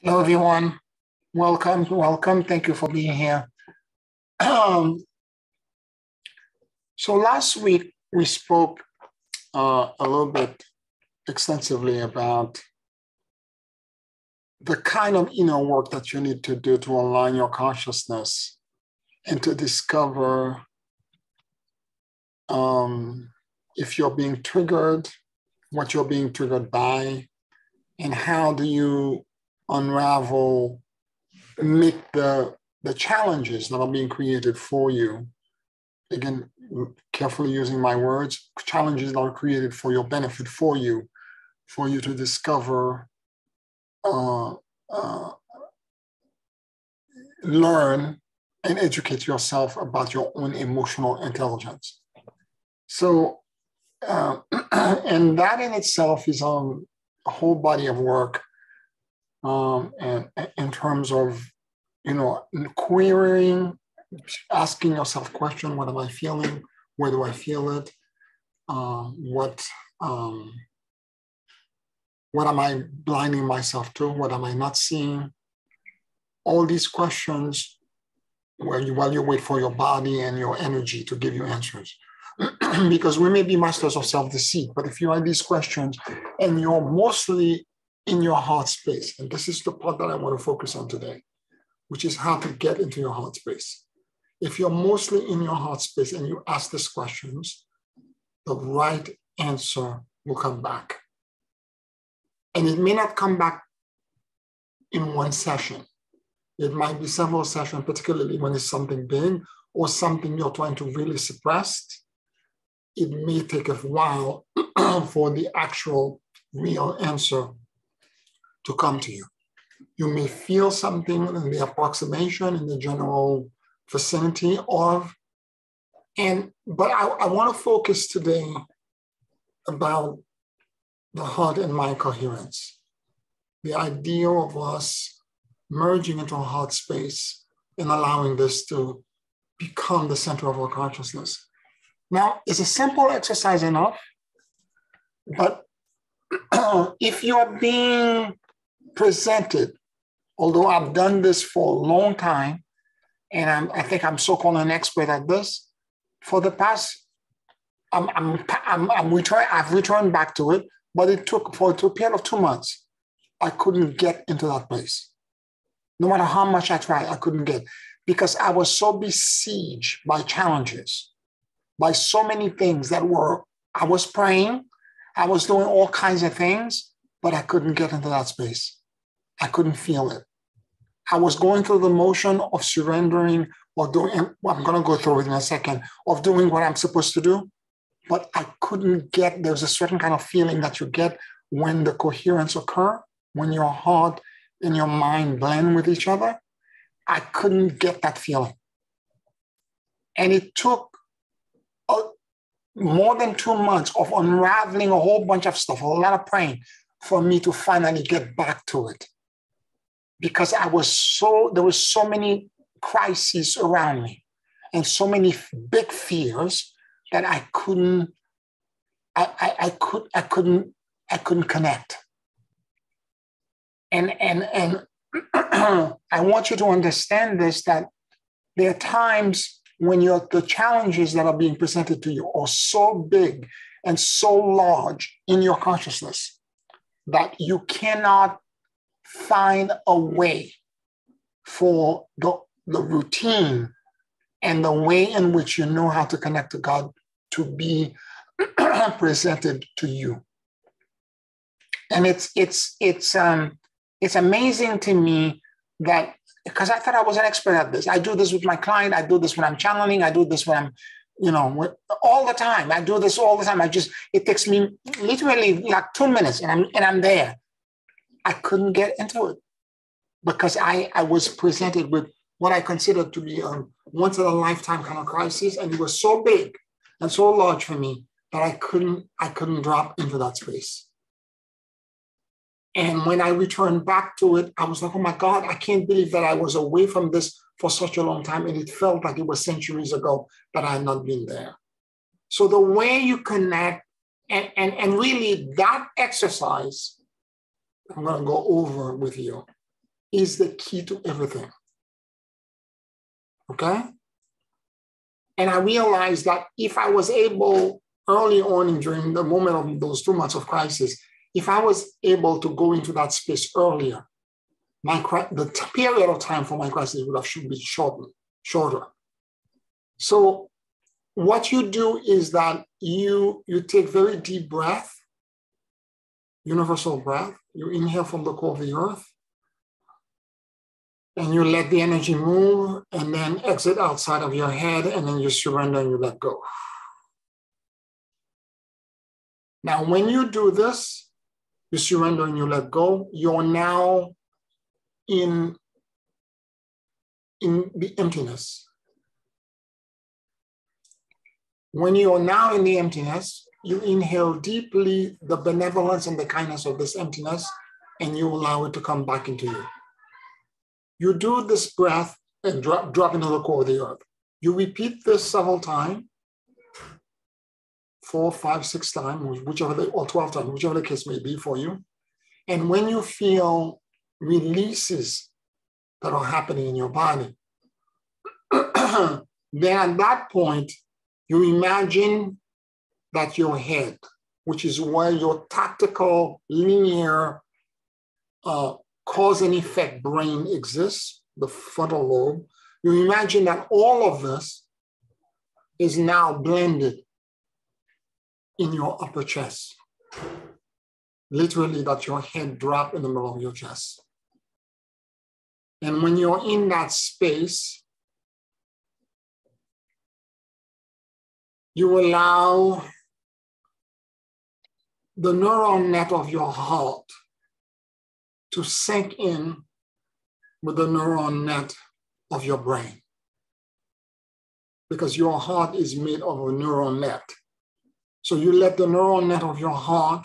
Hello, everyone. Welcome, welcome. Thank you for being here. Um, so last week we spoke uh, a little bit extensively about the kind of inner work that you need to do to align your consciousness and to discover um, if you're being triggered, what you're being triggered by, and how do you unravel, meet the, the challenges that are being created for you. Again, carefully using my words, challenges that are created for your benefit for you, for you to discover, uh, uh, learn, and educate yourself about your own emotional intelligence. So, uh, and that in itself is a whole body of work um, and, in terms of, you know, querying, asking yourself question, what am I feeling? Where do I feel it? Uh, what, um, what am I blinding myself to? What am I not seeing? All these questions while you, while you wait for your body and your energy to give you answers. because we may be masters of self-deceit, but if you have these questions and you're mostly in your heart space. And this is the part that I want to focus on today, which is how to get into your heart space. If you're mostly in your heart space and you ask these questions, the right answer will come back. And it may not come back in one session. It might be several sessions, particularly when it's something big or something you're trying to really suppress. It may take a while for the actual real answer to come to you. You may feel something in the approximation, in the general vicinity of, and but I, I want to focus today about the heart and mind coherence. The idea of us merging into a heart space and allowing this to become the center of our consciousness. Now, it's a simple exercise enough, but if you're being presented, although I've done this for a long time, and I'm, I think I'm so-called an expert at this, for the past, I'm, I'm, I'm, I'm return, I've returned back to it, but it took for a period of two months, I couldn't get into that place. No matter how much I tried, I couldn't get because I was so besieged by challenges, by so many things that were, I was praying, I was doing all kinds of things, but I couldn't get into that space. I couldn't feel it. I was going through the motion of surrendering or doing, I'm going to go through it in a second, of doing what I'm supposed to do. But I couldn't get, there's a certain kind of feeling that you get when the coherence occur, when your heart and your mind blend with each other. I couldn't get that feeling. And it took a, more than two months of unraveling a whole bunch of stuff, a lot of praying for me to finally get back to it because I was so, there was so many crises around me and so many big fears that I couldn't, I, I, I could, I couldn't, I couldn't connect. And, and, and I want you to understand this, that there are times when you're, the challenges that are being presented to you are so big and so large in your consciousness that you cannot find a way for the, the routine and the way in which you know how to connect to God to be presented to you. And it's it's it's um it's amazing to me that because I thought I was an expert at this. I do this with my client. I do this when I'm channeling. I do this when I'm, you know, all the time. I do this all the time. I just it takes me literally like two minutes, and I'm and I'm there. I couldn't get into it because I, I was presented with what I considered to be a once in a lifetime kind of crisis. And it was so big and so large for me that I couldn't, I couldn't drop into that space. And when I returned back to it, I was like, oh my God, I can't believe that I was away from this for such a long time. And it felt like it was centuries ago that I had not been there. So the way you connect and, and, and really that exercise I'm going to go over with you is the key to everything. Okay? And I realized that if I was able early on during the moment of those two months of crisis, if I was able to go into that space earlier, my the period of time for my crisis would have should be shortened, shorter. So what you do is that you you take very deep breath, universal breath. You inhale from the core of the earth, and you let the energy move, and then exit outside of your head, and then you surrender and you let go. Now, when you do this, you surrender and you let go, you're now in, in the emptiness. When you are now in the emptiness, you inhale deeply the benevolence and the kindness of this emptiness, and you allow it to come back into you. You do this breath and drop, drop into the core of the earth. You repeat this several times, four, five, six times, whichever the, or 12 times, whichever the case may be for you. And when you feel releases that are happening in your body, then at that point, you imagine that your head, which is where your tactical linear uh, cause and effect brain exists, the frontal lobe, you imagine that all of this is now blended in your upper chest. Literally, that your head drop in the middle of your chest. And when you're in that space, you allow the neural net of your heart to sync in with the neural net of your brain. Because your heart is made of a neural net. So you let the neural net of your heart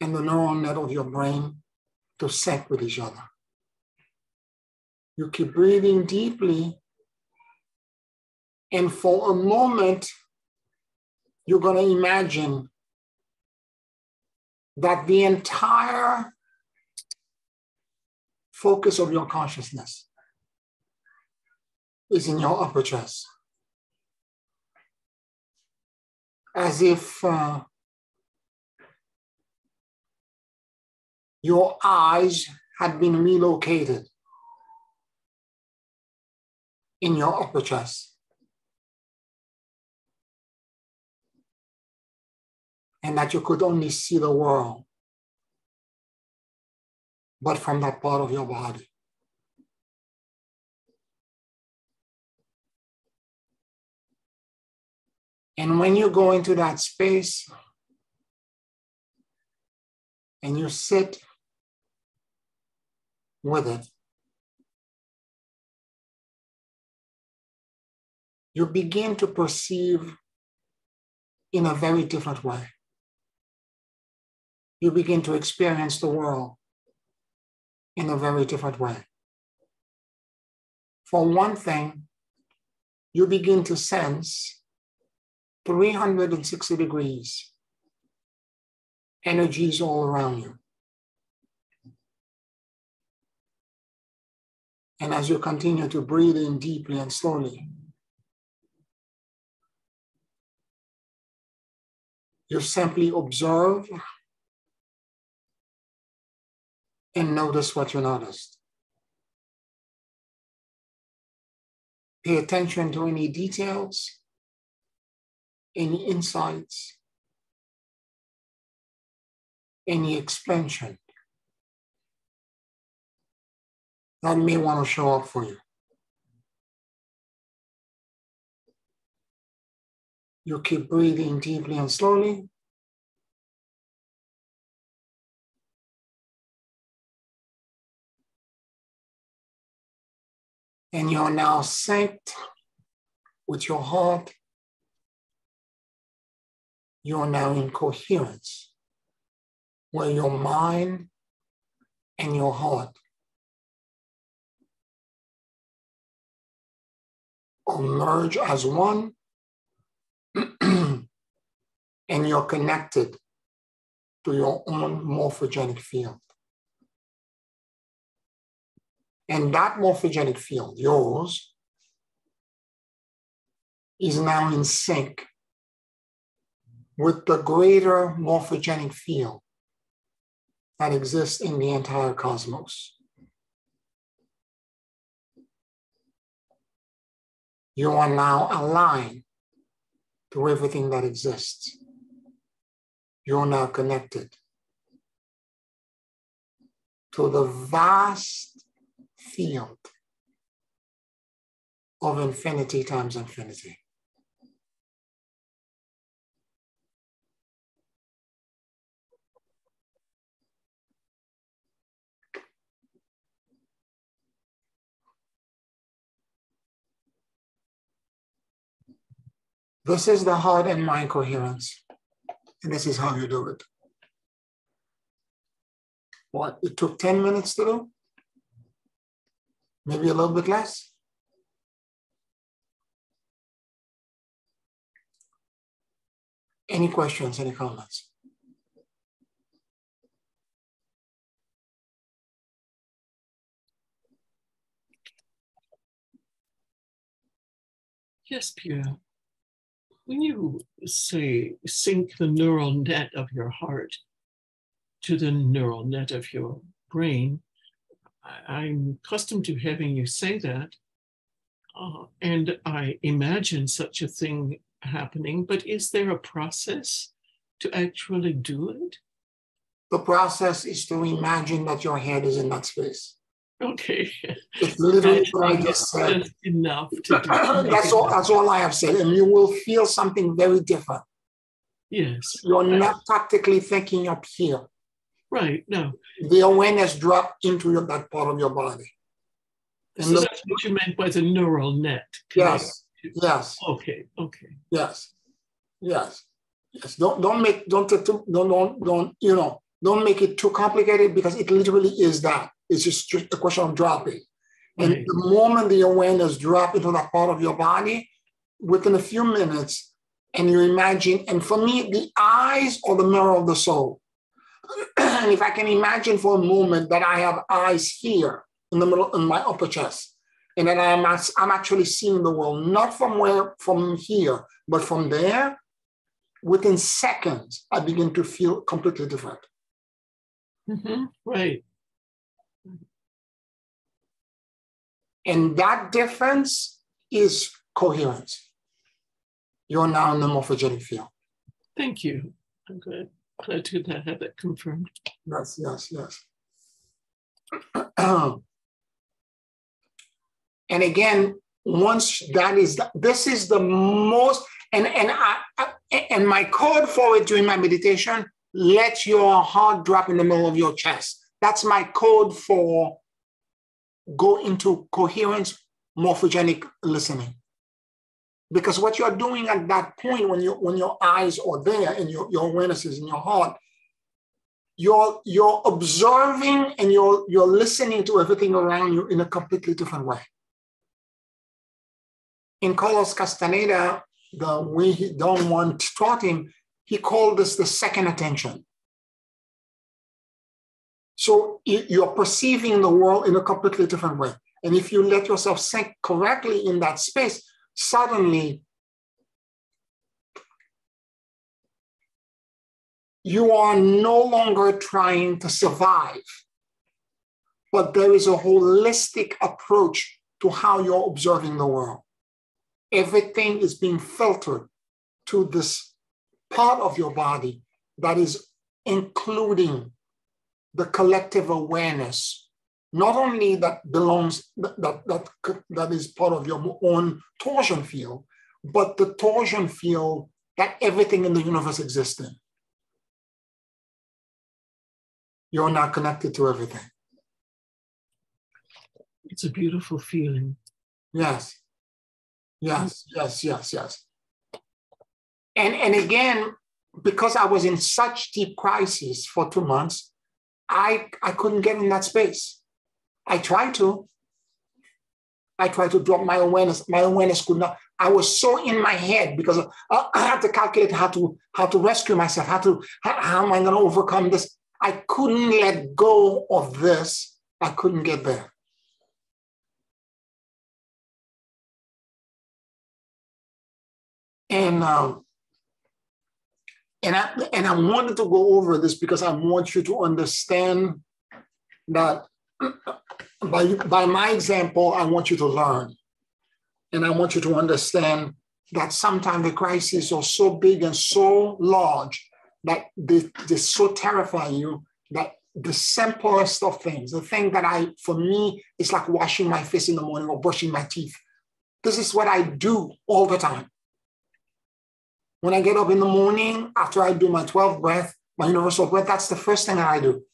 and the neural net of your brain to sync with each other. You keep breathing deeply. And for a moment, you're going to imagine that the entire focus of your consciousness is in your upper chest. As if uh, your eyes had been relocated in your upper chest. And that you could only see the world, but from that part of your body. And when you go into that space and you sit with it, you begin to perceive in a very different way. You begin to experience the world in a very different way. For one thing, you begin to sense 360 degrees energies all around you. And as you continue to breathe in deeply and slowly, you simply observe and notice what you noticed. Pay attention to any details, any insights, any expansion that may want to show up for you. You keep breathing deeply and slowly. And you're now synced with your heart. You're now in coherence where your mind and your heart merge as one and you're connected to your own morphogenic field. And that morphogenic field, yours, is now in sync with the greater morphogenic field that exists in the entire cosmos. You are now aligned to everything that exists. You're now connected to the vast field of infinity times infinity. This is the heart and mind coherence. And this is how you do it. What, it took 10 minutes to do? Maybe a little bit less? Any questions, any comments? Yes, Pierre when you say sync the neural net of your heart to the neural net of your brain, I'm accustomed to having you say that. Uh, and I imagine such a thing happening, but is there a process to actually do it? The process is to imagine that your head is in that space. Okay. It's literally what I just said. Enough to that's all that's all I have said. And you will feel something very different. Yes. You're not practically thinking up here. Right. No. The awareness drop into your, that part of your body. And so the, that's what you meant by the neural net. Yes. Yes. Okay. Okay. Yes. Yes. Yes. Don't don't make don't don't don't don't you know don't make it too complicated because it literally is that. It's just a question of dropping. And right. the moment the awareness drop into that part of your body, within a few minutes, and you imagine, and for me, the eyes are the mirror of the soul. And if I can imagine for a moment that I have eyes here in the middle, in my upper chest, and then I'm, I'm actually seeing the world, not from where, from here, but from there, within seconds, I begin to feel completely different. Mm-hmm. Right. And that difference is coherence. You're now in the morphogenic field. Thank you. I'm glad, glad to have that confirmed. Yes, yes, yes. Um, and again, once that is, this is the most, and and I, and my code for it during my meditation, let your heart drop in the middle of your chest. That's my code for go into coherence morphogenic listening. Because what you're doing at that point when you when your eyes are there and your, your awareness is in your heart, you're you're observing and you're you're listening to everything around you in a completely different way. In Carlos Castaneda, the way he Don Juan taught him, he called this the second attention. So you're perceiving the world in a completely different way. And if you let yourself sink correctly in that space, suddenly you are no longer trying to survive, but there is a holistic approach to how you're observing the world. Everything is being filtered to this part of your body that is including the collective awareness, not only that belongs, that, that, that, is part of your own torsion field, but the torsion field that everything in the universe exists in. You're not connected to everything. It's a beautiful feeling. Yes. Yes, yes, yes, yes. And, and again, because I was in such deep crisis for two months, I, I couldn't get in that space. I tried to. I tried to drop my awareness. My awareness could not. I was so in my head because I, had to calculate how to how to rescue myself. How to how, how am I going to overcome this? I couldn't let go of this. I couldn't get there. And um, and I and I wanted to go over this because I want you to understand that by by my example, I want you to learn, and I want you to understand that sometimes the crises are so big and so large that they, they so terrify you that the simplest of things, the thing that I, for me, it's like washing my face in the morning or brushing my teeth. This is what I do all the time. When I get up in the morning, after I do my 12 breath, my universal breath, that's the first thing that I do.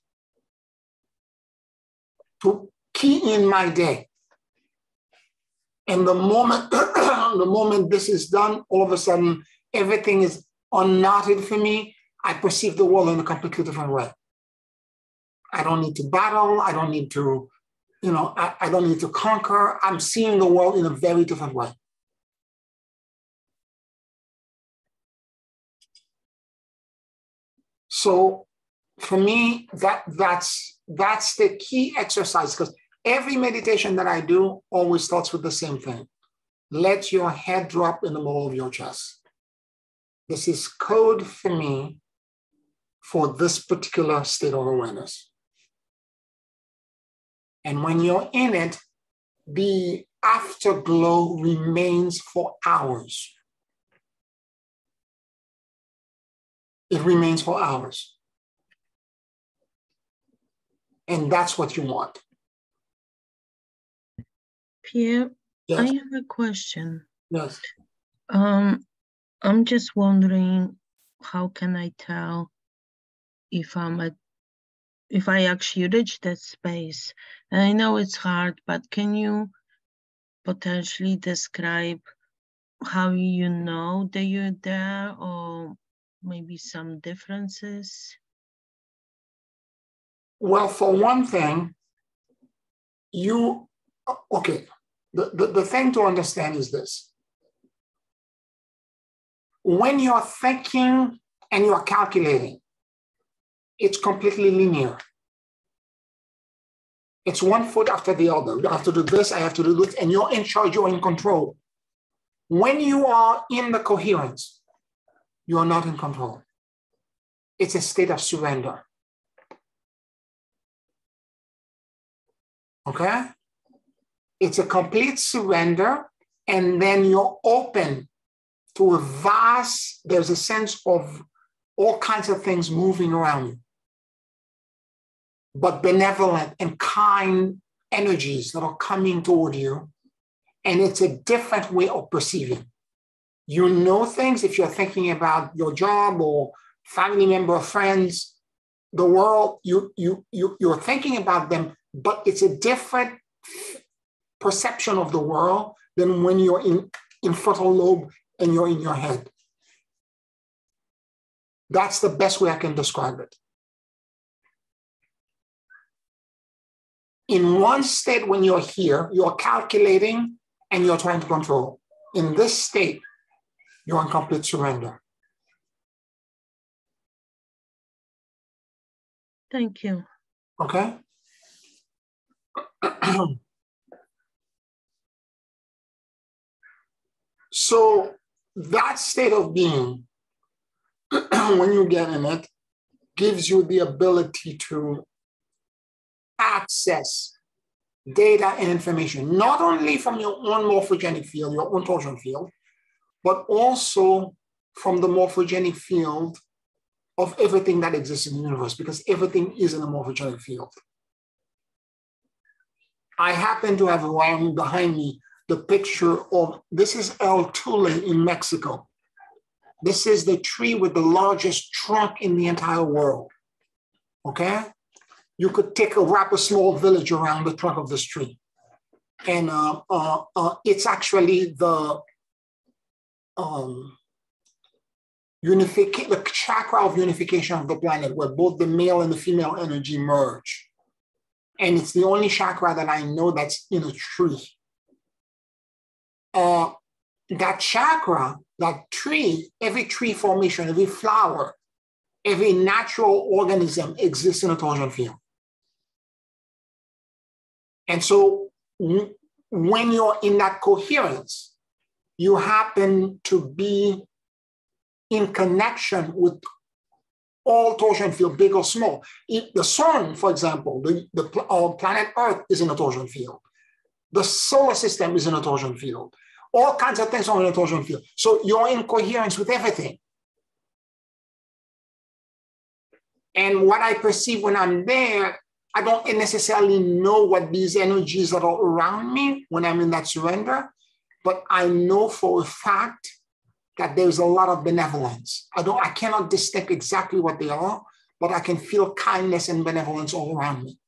To key in my day. And the moment, the moment this is done, all of a sudden, everything is unknotted for me. I perceive the world in a completely different way. I don't need to battle. I don't need to, you know, I, I don't need to conquer. I'm seeing the world in a very different way. So for me, that that's that's the key exercise because every meditation that I do always starts with the same thing. Let your head drop in the middle of your chest. This is code for me for this particular state of awareness. And when you're in it, the afterglow remains for hours. It remains for hours. And that's what you want. Pierre, yes. I have a question. Yes. Um, I'm just wondering how can I tell if I'm at if I actually reach that space. And I know it's hard, but can you potentially describe how you know that you're there or maybe some differences? Well, for one thing, you, okay, the, the, the thing to understand is this. When you're thinking and you're calculating, it's completely linear. It's one foot after the other. You have to do this, I have to do this, and you're in charge, you're in control. When you are in the coherence, you are not in control. It's a state of surrender. Okay? It's a complete surrender, and then you're open to a vast, there's a sense of all kinds of things moving around you but benevolent and kind energies that are coming toward you. And it's a different way of perceiving. You know things if you're thinking about your job or family member, friends, the world, you, you, you, you're thinking about them, but it's a different perception of the world than when you're in, in frontal lobe and you're in your head. That's the best way I can describe it. In one state, when you're here, you're calculating and you're trying to control. In this state, you're in complete surrender. Thank you. Okay. so that state of being, when you get in it, gives you the ability to access data and information, not only from your own morphogenic field, your own torsion field, but also from the morphogenic field of everything that exists in the universe, because everything is in a morphogenic field. I happen to have around behind me the picture of this is El Tule in Mexico. This is the tree with the largest trunk in the entire world. Okay? you could take a wrap a small village around the trunk of this tree. And uh, uh, uh, it's actually the um, unific- the chakra of unification of the planet, where both the male and the female energy merge. And it's the only chakra that I know that's in a tree. Uh, that chakra, that tree, every tree formation, every flower, every natural organism exists in a torsion field. And so when you're in that coherence, you happen to be in connection with all torsion field, big or small. If the sun, for example, the, the our planet Earth is in a torsion field. The solar system is in a torsion field. All kinds of things are in a torsion field. So you're in coherence with everything. And what I perceive when I'm there, I don't necessarily know what these energies that are around me when I'm in that surrender, but I know for a fact that there's a lot of benevolence. I don't, I cannot distinct exactly what they are, but I can feel kindness and benevolence all around me.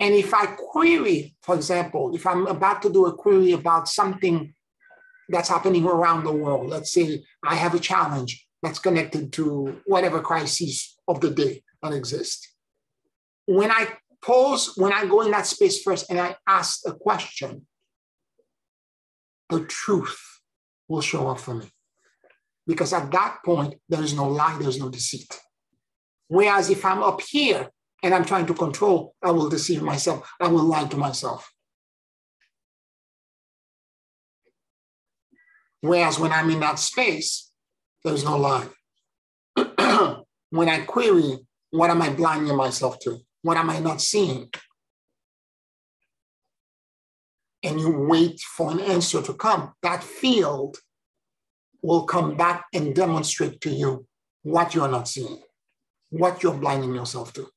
And if I query, for example, if I'm about to do a query about something that's happening around the world, let's say I have a challenge that's connected to whatever crisis of the day that exists. When I pause, when I go in that space first and I ask a question, the truth will show up for me. Because at that point, there is no lie, there's no deceit. Whereas if I'm up here and I'm trying to control, I will deceive myself. I will lie to myself. Whereas when I'm in that space, there's no lie. when I query, what am I blinding myself to? What am I not seeing? And you wait for an answer to come. That field will come back and demonstrate to you what you're not seeing, what you're blinding yourself to.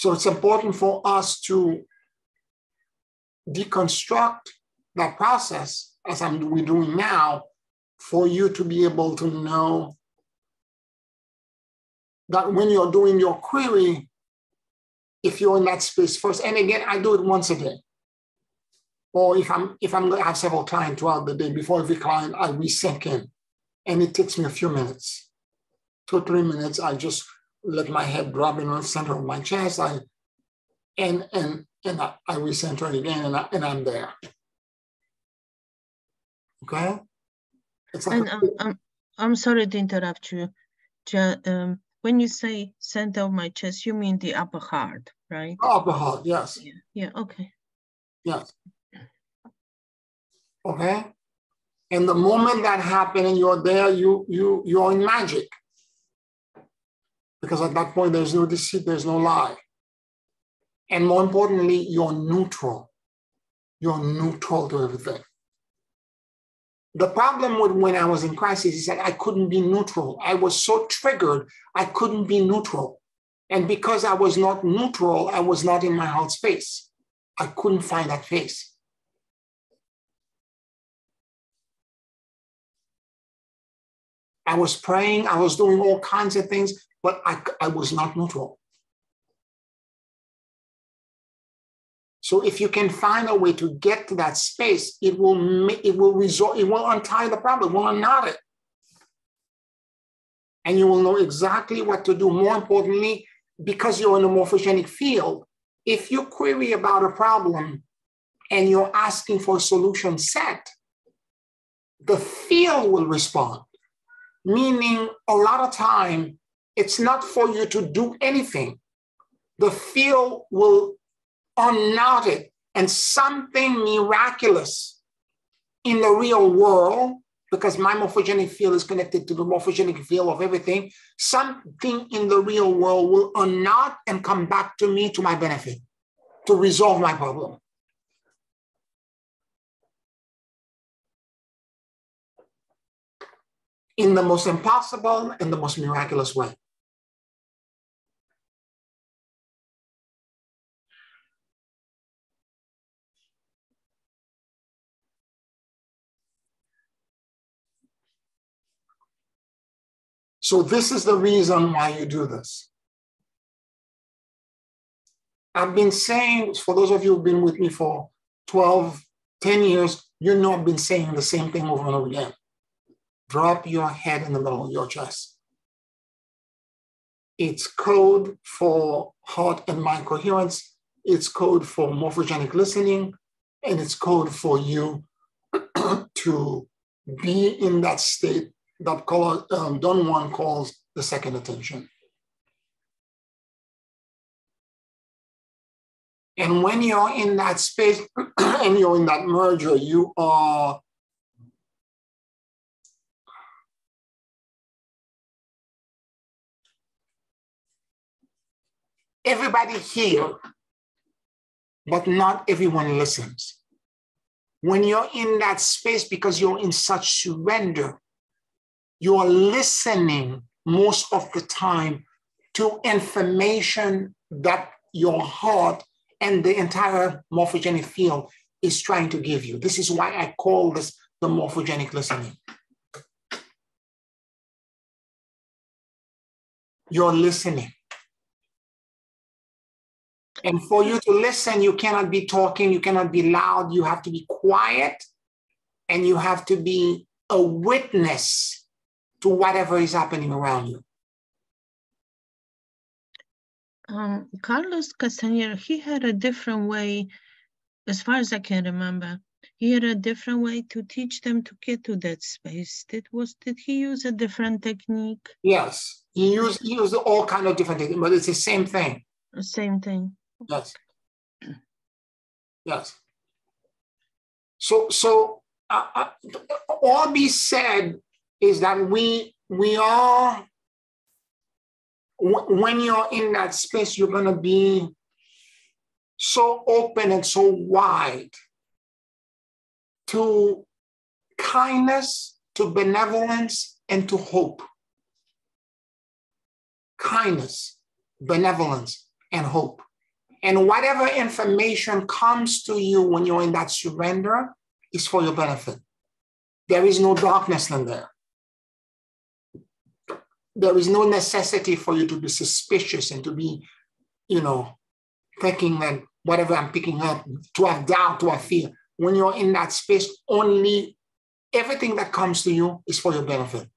So it's important for us to deconstruct that process as I'm we're doing now for you to be able to know that when you're doing your query, if you're in that space first, and again, I do it once a day. Or if I'm if I'm going to have several clients throughout the day, before every client, I resync in. And it takes me a few minutes. Two, three minutes, I just let my head drop in the center of my chest. I and and and I, I recenter it again, and I, and I'm there. Okay. It's like and a, um, I'm I'm sorry to interrupt you. Um, when you say center of my chest, you mean the upper heart, right? Upper heart, yes. Yeah. Yeah. Okay. Yes. Okay. And the moment that happened and you're there, you you you're in magic because at that point there's no deceit, there's no lie. And more importantly, you're neutral. You're neutral to everything. The problem with when I was in crisis is that I couldn't be neutral. I was so triggered, I couldn't be neutral. And because I was not neutral, I was not in my heart space. I couldn't find that face. I was praying, I was doing all kinds of things, but I, I was not neutral. So if you can find a way to get to that space, it will it will result, it will untie the problem, it will unknot it. And you will know exactly what to do. More importantly, because you're in a morphogenic field, if you query about a problem and you're asking for a solution set, the field will respond. Meaning a lot of time it's not for you to do anything. The field will unknot it and something miraculous in the real world, because my morphogenic field is connected to the morphogenic field of everything, something in the real world will unknot and come back to me to my benefit, to resolve my problem. In the most impossible and the most miraculous way. So this is the reason why you do this. I've been saying, for those of you who've been with me for 12, 10 years, you know I've been saying the same thing over and over again. Drop your head in the middle of your chest. It's code for heart and mind coherence. It's code for morphogenic listening. And it's code for you to be in that state that call, um, Don Juan calls the second attention. And when you're in that space and you're in that merger, you are everybody here, but not everyone listens. When you're in that space because you're in such surrender, you're listening most of the time to information that your heart and the entire morphogenic field is trying to give you. This is why I call this the morphogenic listening. You're listening. And for you to listen, you cannot be talking, you cannot be loud, you have to be quiet, and you have to be a witness to whatever is happening around you. Um, Carlos Castaneda, he had a different way, as far as I can remember, he had a different way to teach them to get to that space. Did was did he use a different technique? Yes, he used he used all kind of different techniques, but it's the same thing. Same thing. Yes. Yes. So so uh, uh, all be said is that we we are when you're in that space, you're going to be so open and so wide to kindness, to benevolence, and to hope. Kindness, benevolence, and hope. And whatever information comes to you when you're in that surrender is for your benefit. There is no darkness in there there is no necessity for you to be suspicious and to be, you know, thinking that whatever I'm picking up, to have doubt, to have fear. When you're in that space, only everything that comes to you is for your benefit.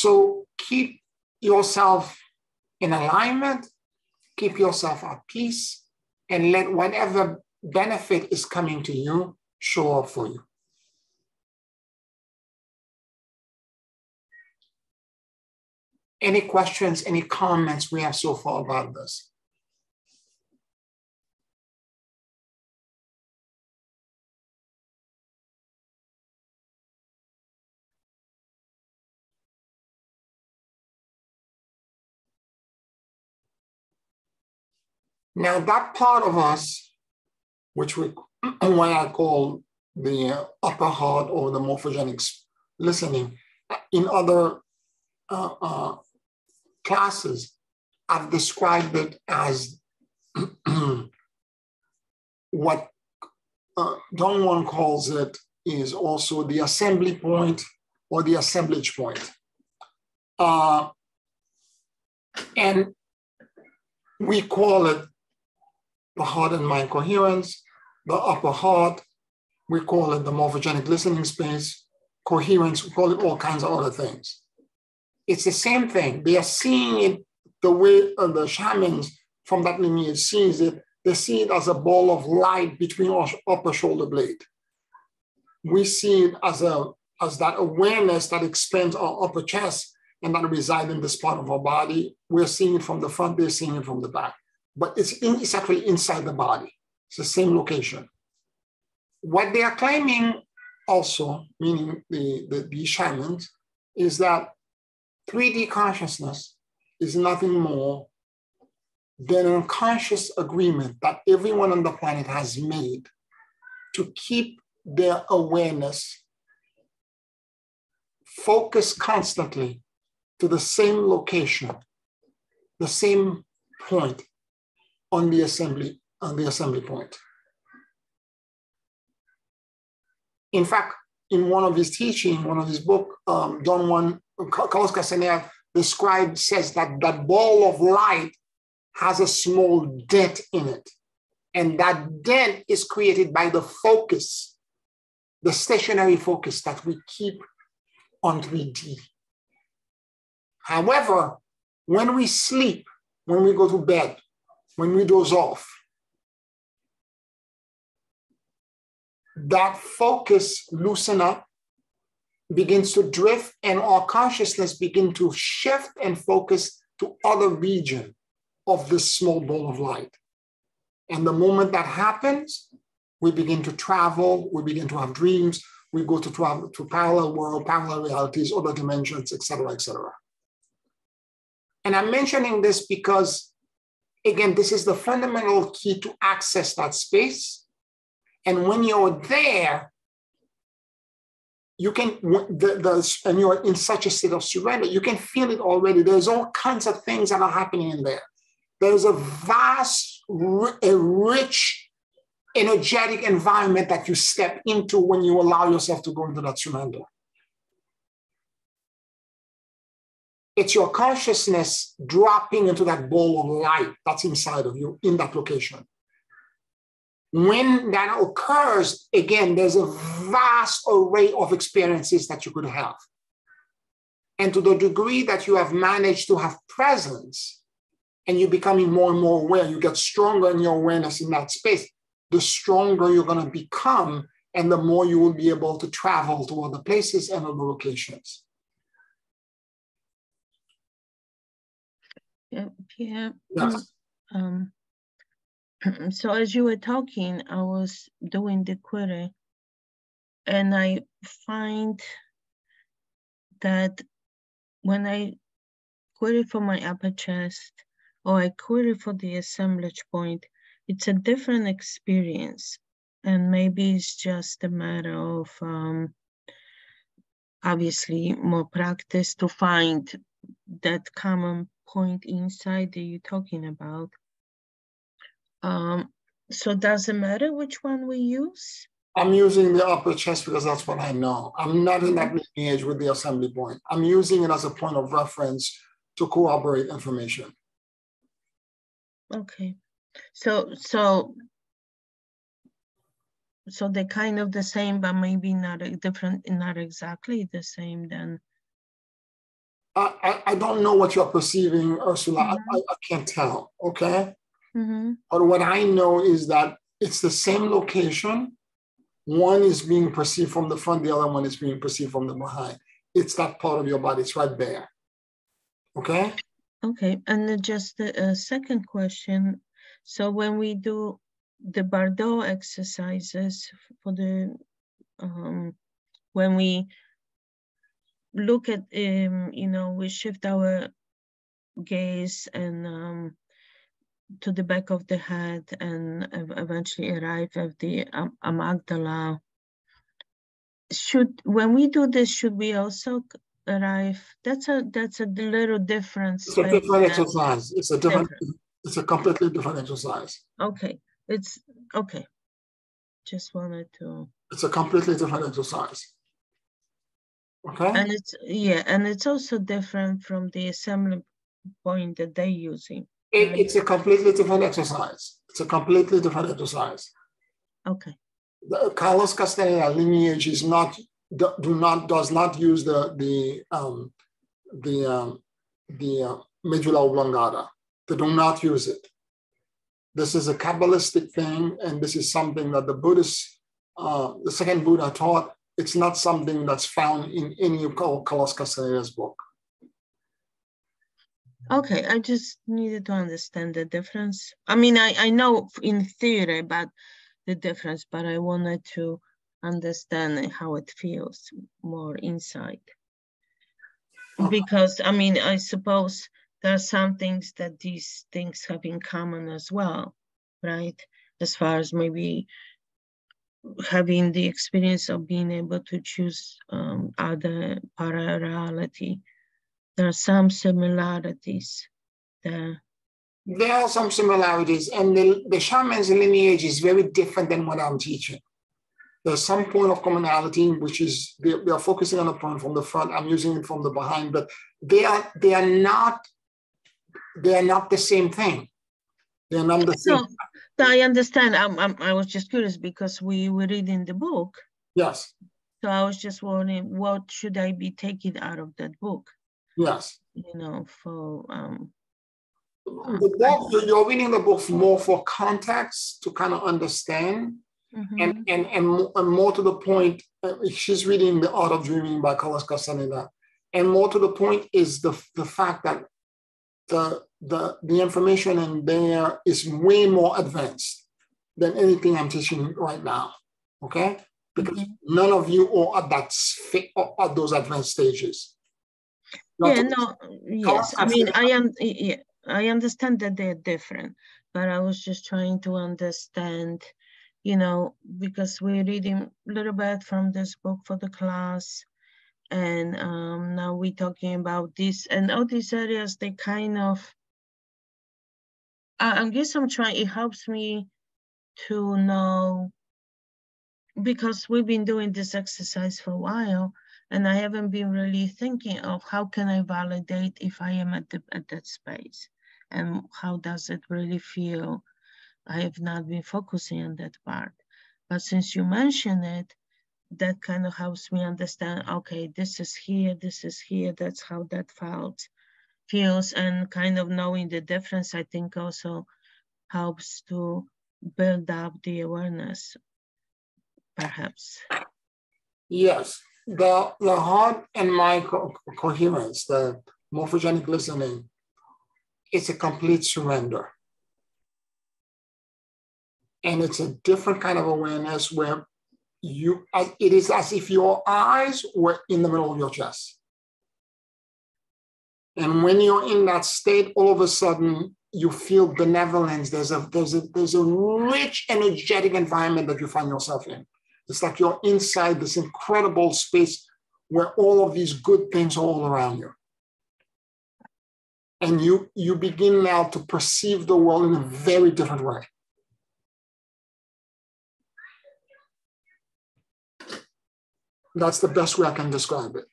So keep yourself in alignment, keep yourself at peace, and let whatever benefit is coming to you show up for you. Any questions, any comments we have so far about this? Now, that part of us, which we, what I call the upper heart or the morphogenic listening, in other uh, uh, classes, I've described it as what uh, Don calls it is also the assembly point or the assemblage point. Uh, and we call it the heart and mind coherence, the upper heart, we call it the morphogenic listening space, coherence, we call it all kinds of other things. It's the same thing. They are seeing it the way uh, the shamans from that lineage sees it. They see it as a ball of light between our upper shoulder blade. We see it as a as that awareness that expands our upper chest and that resides in this part of our body. We're seeing it from the front, they're seeing it from the back but it's, in, it's actually inside the body. It's the same location. What they are claiming also, meaning the, the, the shamans, is that 3D consciousness is nothing more than an unconscious agreement that everyone on the planet has made to keep their awareness focused constantly to the same location, the same point on the assembly on the assembly point. In fact, in one of his teaching, one of his book, um, Don Juan Carlos Castaneda described says that that ball of light has a small dent in it, and that dent is created by the focus, the stationary focus that we keep on 3D. However, when we sleep, when we go to bed, when we doze off, that focus loosen up, begins to drift, and our consciousness begin to shift and focus to other region of this small ball of light. And the moment that happens, we begin to travel, we begin to have dreams, we go to travel to parallel world, parallel realities, other dimensions, etc., etc. And I'm mentioning this because, again, this is the fundamental key to access that space. And when you're there, you can the, the and you're in such a state of surrender you can feel it already there's all kinds of things that are happening in there there's a vast a rich energetic environment that you step into when you allow yourself to go into that surrender. It's your consciousness dropping into that ball of light that's inside of you in that location. When that occurs, again, there's a vast array of experiences that you could have. And to the degree that you have managed to have presence and you're becoming more and more aware, you get stronger in your awareness in that space the stronger you're going to become and the more you will be able to travel to other places and other locations. Yeah. Yes. Um, so as you were talking, I was doing the query, and I find that when I query for my upper chest or I query for the assemblage point, it's a different experience and maybe it's just a matter of um, obviously more practice to find that common point inside that you're talking about. Um, so does it matter which one we use? I'm using the upper chest because that's what i know. I'm not in that lineage with the assembly point. I'm using it as a point of reference to corroborate information. Okay. So so so they're kind of the same, but maybe not different, not exactly the same then. I, I don't know what you're perceiving, Ursula. Mm-hmm. I, I, can't tell, okay? Mm-hmm. But what I know is that it's the same location. One is being perceived from the front, the other one is being perceived from the behind. It's that part of your body, it's right there. Okay? Okay, and just a, a second question so when we do the Bardo exercises for the, um, when we look at, um, you know, we shift our gaze and um, to the back of the head and eventually arrive at the um, amygdala. Should, when we do this, should we also arrive? That's a, that's a little difference. It's a different exercise. It's a different, different it's a completely different exercise. Okay, it's okay. Just wanted to. It's a completely different exercise. Okay. And it's yeah, and it's also different from the assembly point that they're using. It, right? It's a completely different exercise. It's a completely different exercise. Okay. The Carlos Castaneda lineage is not do not does not use the the um, the um, the uh, medulla oblongata. They do not use it. This is a Kabbalistic thing, and this is something that the Buddhists, uh, the second Buddha taught. It's not something that's found in any of Carlos Castaneda's book. Okay, I just needed to understand the difference. I mean, I, I know in theory about the difference, but I wanted to understand how it feels more inside. Because, I mean, I suppose there are some things that these things have in common as well, right? As far as maybe having the experience of being able to choose um, other reality, there are some similarities there. There are some similarities, and the, the shaman's lineage is very different than what I'm teaching. There's some point of commonality, which is they, they are focusing on a point from the front. I'm using it from the behind, but they are they are not they're not the same thing. They're not the same. So, I understand. I'm, I'm, i was just curious because we were reading the book. Yes. So I was just wondering, what should I be taking out of that book? Yes. You know, for um. the book you're- reading the books more for context to kind of understand Mhm. and and and, and more to the point uh, she's reading the art of dreaming by carlos castaneda and more to the point is the the fact that the the the information in there is way more advanced than anything i'm teaching right now okay because none of you are at that at those advanced stages Not Yeah, no, yes, I mean, I am, yeah, I understand that they're different, but I was just trying to understand, you know, because we're reading a little bit from this book for the class. And um, now we're talking about this and all these areas, they kind of, I, I guess I'm trying, it helps me to know, because we've been doing this exercise for a while, and I haven't been really thinking of how can I validate if I am at the at that space and how does it really feel? I have not been focusing on that part. But since you mention it, that kind of helps me understand, okay, this is here, this is here, that's how that felt feels and kind of knowing the difference, I think also helps to build up the awareness, perhaps. Yes, the the heart and mind co- coherence, the morphogenic listening, it's a complete surrender. And it's a different kind of awareness where you it is as if your eyes were in the middle of your chest. And when you're in that state, all of a sudden you feel benevolence. There's a there's a there's a rich energetic environment that you find yourself in. It's like you're inside this incredible space where all of these good things are all around you. And you you begin now to perceive the world in a very different way. That's the best way I can describe it.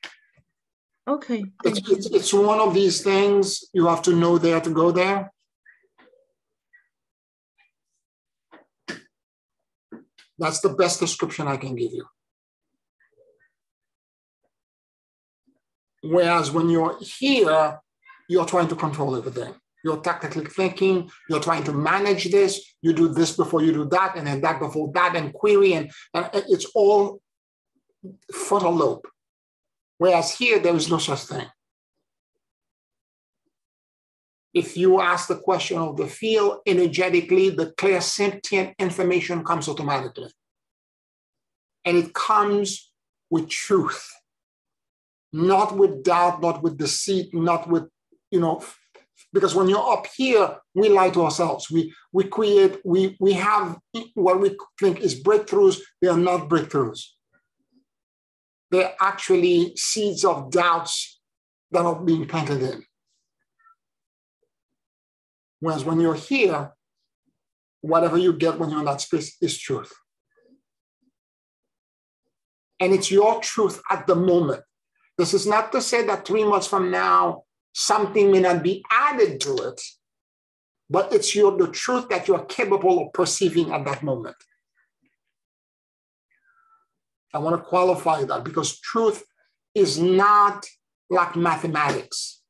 Okay, It's, it's, it's one of these things you have to know there to go there. That's the best description I can give you. Whereas when you're here, you're trying to control everything. You're tactically thinking, you're trying to manage this, you do this before you do that, and then that before that, and query, and, and it's all frontal lobe. Whereas here, there is no such thing. If you ask the question of the field energetically, the clear sentient information comes automatically. And it comes with truth, not with doubt, not with deceit, not with, you know, because when you're up here, we lie to ourselves. We we create, we we have what we think is breakthroughs, they are not breakthroughs they're actually seeds of doubts that are being planted in. Whereas when you're here, whatever you get when you're in that space is truth. And it's your truth at the moment. This is not to say that three months from now, something may not be added to it, but it's your the truth that you're capable of perceiving at that moment. I want to qualify that because truth is not like mathematics.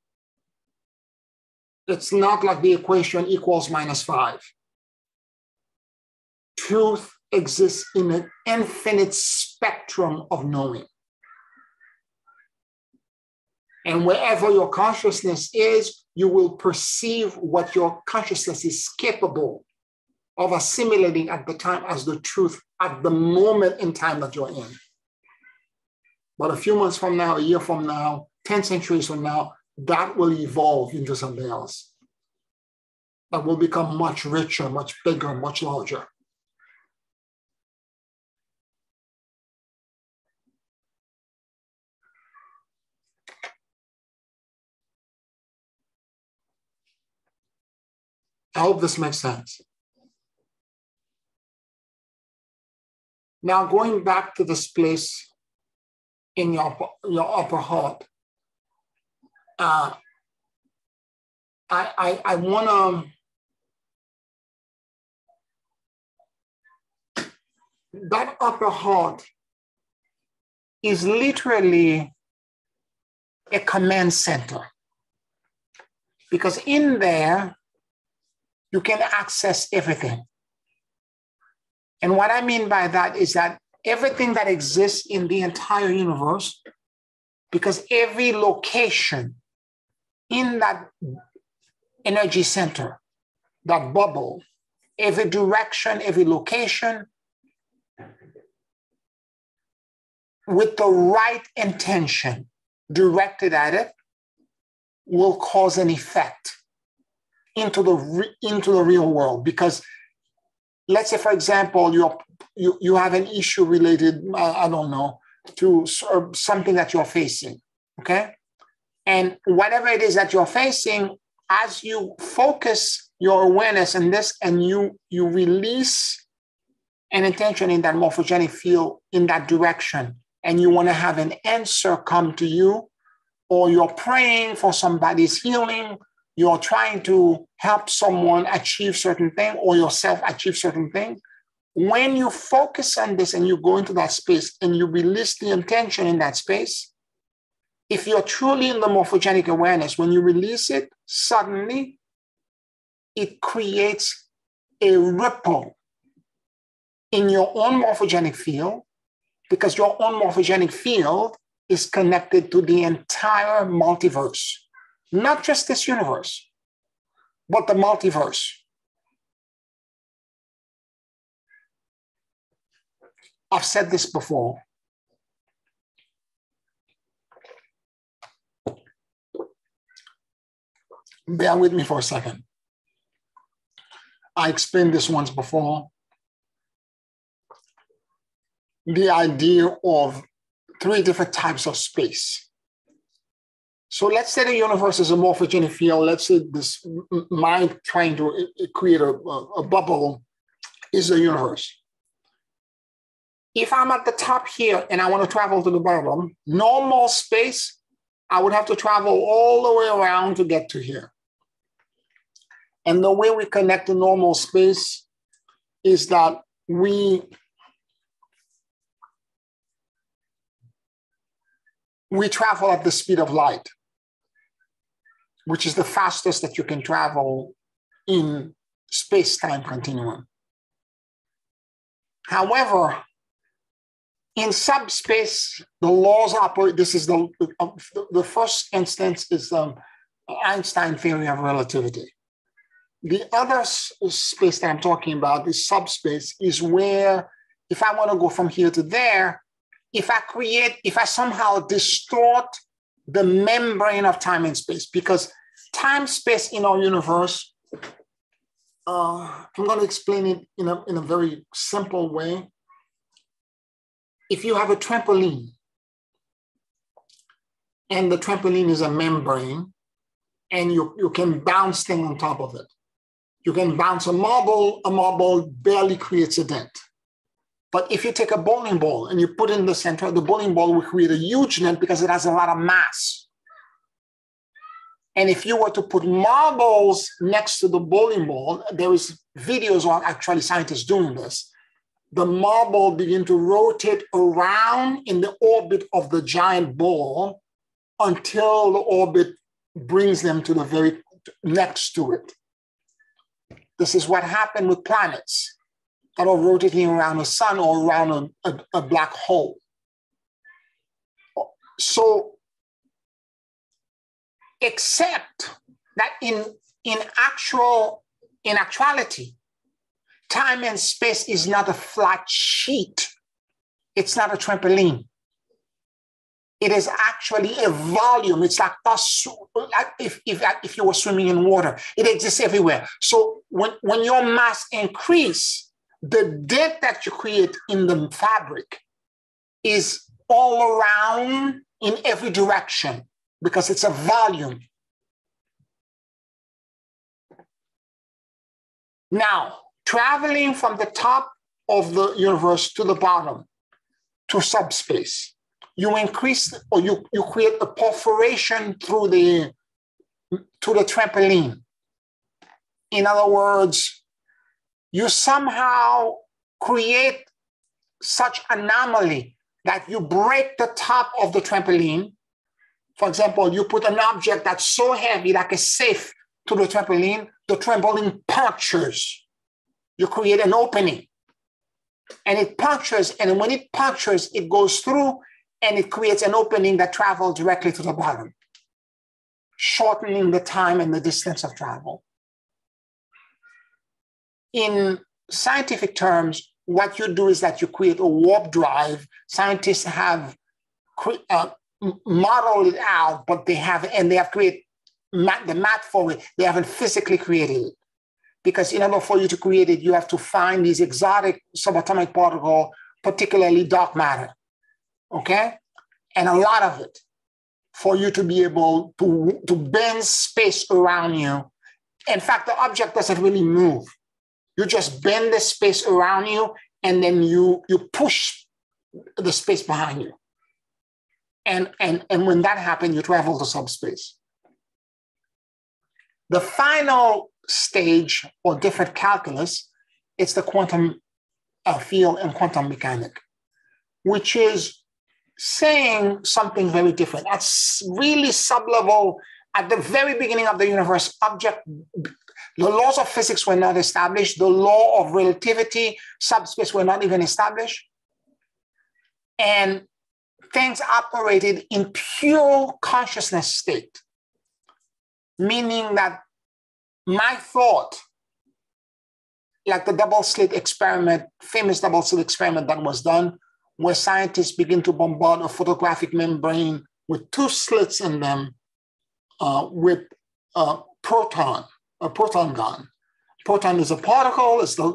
It's not like the equation equals minus five. Truth exists in an infinite spectrum of knowing. And wherever your consciousness is, you will perceive what your consciousness is capable of assimilating at the time as the truth at the moment in time that you're in. But a few months from now, a year from now, 10 centuries from now, that will evolve into something else that will become much richer, much bigger, much larger. I hope this makes sense. Now, going back to this place in your, your upper heart, uh, I, I, I want to, that upper heart is literally a command center. Because in there, you can access everything. And what I mean by that is that everything that exists in the entire universe, because every location in that energy center, that bubble, every direction, every location, with the right intention directed at it, will cause an effect into the into the real world. Because let's say for example you you, you have an issue related I, I don't know to uh, something that you're facing okay? And whatever it is that you're facing as you focus your awareness in this and you you release an intention in that morphogenic field in that direction and you want to have an answer come to you or you're praying for somebody's healing you're trying to help someone achieve certain thing or yourself achieve certain thing. When you focus on this and you go into that space and you release the intention in that space if you're truly in the morphogenic awareness when you release it suddenly it creates a ripple in your own morphogenic field because your own morphogenic field is connected to the entire multiverse not just this universe, but the multiverse. I've said this before. Bear with me for a second. I explained this once before. The idea of three different types of space so let's say the universe is a morphogenic field. Let's say this mind trying to uh, uh, create a, a bubble is the universe. If I'm at the top here and I want to travel to the bottom, normal space, I would have to travel all the way around to get to here. And the way we connect the normal space is that we we travel at the speed of light which is the fastest that you can travel in space-time continuum. However, in subspace, the laws operate. This is the, uh, the first instance is the Einstein theory of relativity. The other space that I'm talking about, the subspace, is where if I want to go from here to there, if I create, if I somehow distort the membrane of time and space because time space in our universe uh, i'm going to explain it in a, in a very simple way. If you have a trampoline and the trampoline is a membrane and you, you can bounce things on top of it. You can bounce a marble a marble barely creates a dent but if you take a bowling ball and you put it in the center, the bowling ball will create a huge net because it has a lot of mass. And if you were to put marbles next to the bowling ball, there is videos of actually scientists doing this. The marble begin to rotate around in the orbit of the giant ball until the orbit brings them to the very next to it. This is what happened with planets that are rotating around a sun or around a, a, a black hole. So, except that in, in actual in actuality, time and space is not a flat sheet. It's not a trampoline. It is actually a volume. It's like us, if, if, if you were swimming in water, it exists everywhere. So when, when your mass increase, the dent that you create in the fabric is all around in every direction because it's a volume. Now, traveling from the top of the universe to the bottom to subspace, you increase or you, you create a perforation through the to the trampoline. In other words, you somehow create such anomaly that you break the top of the trampoline. For example, you put an object that's so heavy, like a safe, to the trampoline, the trampoline punctures. You create an opening and it punctures. And when it punctures, it goes through and it creates an opening that travels directly to the bottom, shortening the time and the distance of travel. In scientific terms, what you do is that you create a warp drive. Scientists have uh, modeled it out, but they have, and they have created the math for it. They haven't physically created it. Because in order for you to create it, you have to find these exotic subatomic particle, particularly dark matter. Okay? And a lot of it for you to be able to, to bend space around you. In fact, the object doesn't really move. You just bend the space around you and then you, you push the space behind you. And, and, and when that happens, you travel to subspace. The final stage or different calculus, it's the quantum uh, field and quantum mechanic, which is saying something very different. At really sublevel at the very beginning of the universe, object the laws of physics were not established. The law of relativity, subspace were not even established. And things operated in pure consciousness state, meaning that my thought, like the double slit experiment, famous double slit experiment that was done, where scientists begin to bombard a photographic membrane with two slits in them uh, with a proton a proton gun. Proton is a particle, it's the,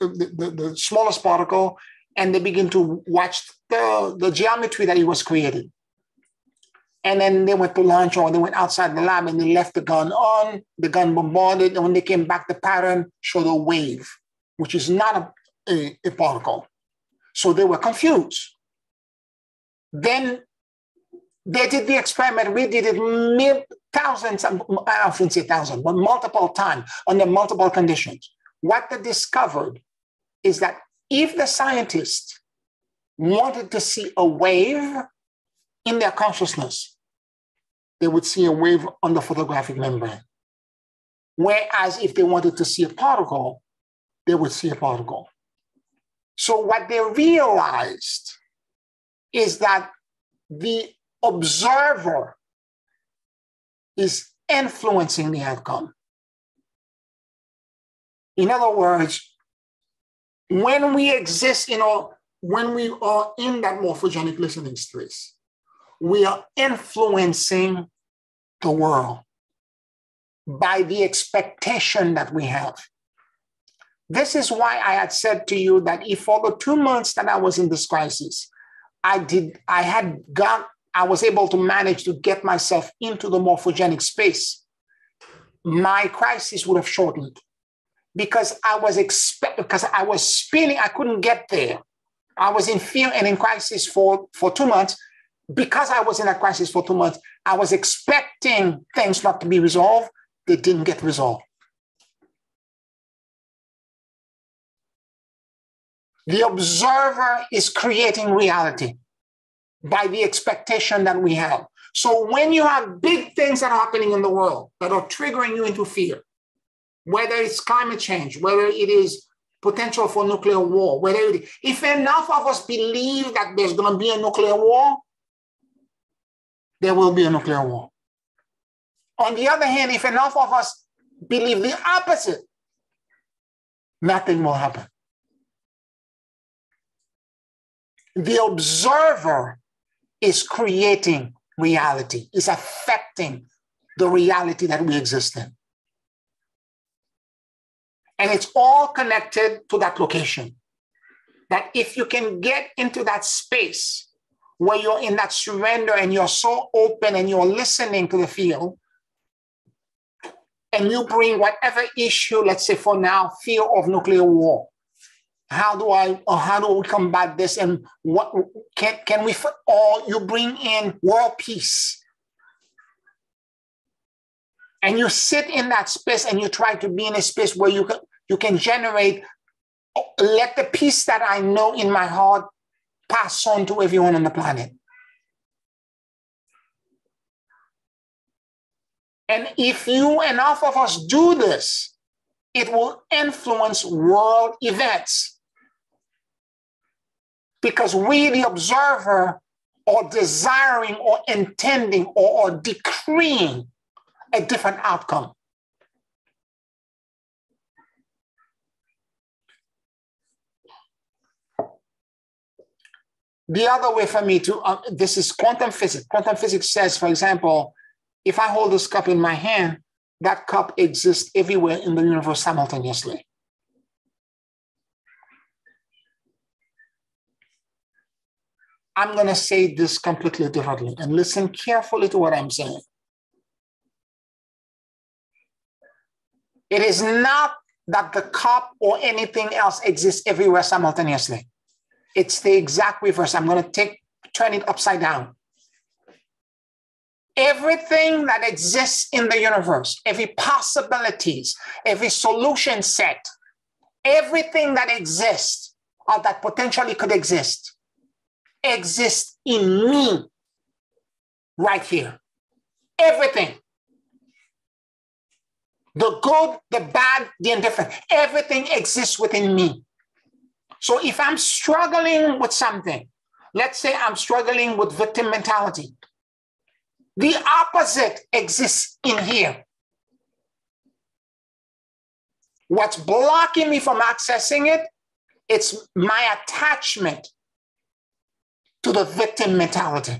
the, the, the smallest particle, and they begin to watch the, the geometry that it was creating. And then they went to lunch or they went outside the lab and they left the gun on, the gun bombarded, and when they came back, the pattern showed a wave, which is not a, a, a particle. So they were confused. Then they did the experiment, we did it thousands, I often say thousands, but multiple times under multiple conditions. What they discovered is that if the scientists wanted to see a wave in their consciousness, they would see a wave on the photographic membrane. Whereas if they wanted to see a particle, they would see a particle. So what they realized is that the observer is influencing the outcome. In other words, when we exist in our, when we are in that morphogenic listening space, we are influencing the world by the expectation that we have. This is why I had said to you that if for the two months that I was in this crisis, I did, I had got I was able to manage to get myself into the morphogenic space, my crisis would have shortened because I was expect because I was spinning, I couldn't get there. I was in fear and in crisis for, for two months. Because I was in a crisis for two months, I was expecting things not to be resolved. They didn't get resolved. The observer is creating reality by the expectation that we have. So when you have big things that are happening in the world that are triggering you into fear, whether it's climate change, whether it is potential for nuclear war, whether it, if enough of us believe that there's going to be a nuclear war, there will be a nuclear war. On the other hand, if enough of us believe the opposite, nothing will happen. The observer is creating reality, is affecting the reality that we exist in. And it's all connected to that location. That if you can get into that space where you're in that surrender and you're so open and you're listening to the field, and you bring whatever issue, let's say for now, fear of nuclear war, how do I or how do we combat this and what can can we or you bring in world peace and you sit in that space and you try to be in a space where you can you can generate let the peace that I know in my heart pass on to everyone on the planet And if you enough of us do this, it will influence world events. Because we, the observer, are desiring or intending or, decreeing a different outcome. The other way for me to, uh, this is quantum physics. Quantum physics says, for example, if I hold this cup in my hand, that cup exists everywhere in the universe simultaneously. I'm going to say this completely differently and listen carefully to what I'm saying. It is not that the cup or anything else exists everywhere simultaneously. It's the exact reverse. I'm going to take turn it upside down. Everything that exists in the universe, every possibilities, every solution set, everything that exists or that potentially could exist exists in me right here. Everything. The good, the bad, the indifferent, everything exists within me. So if I'm struggling with something, let's say I'm struggling with victim mentality, the opposite exists in here. What's blocking me from accessing it? It's my attachment to the victim mentality.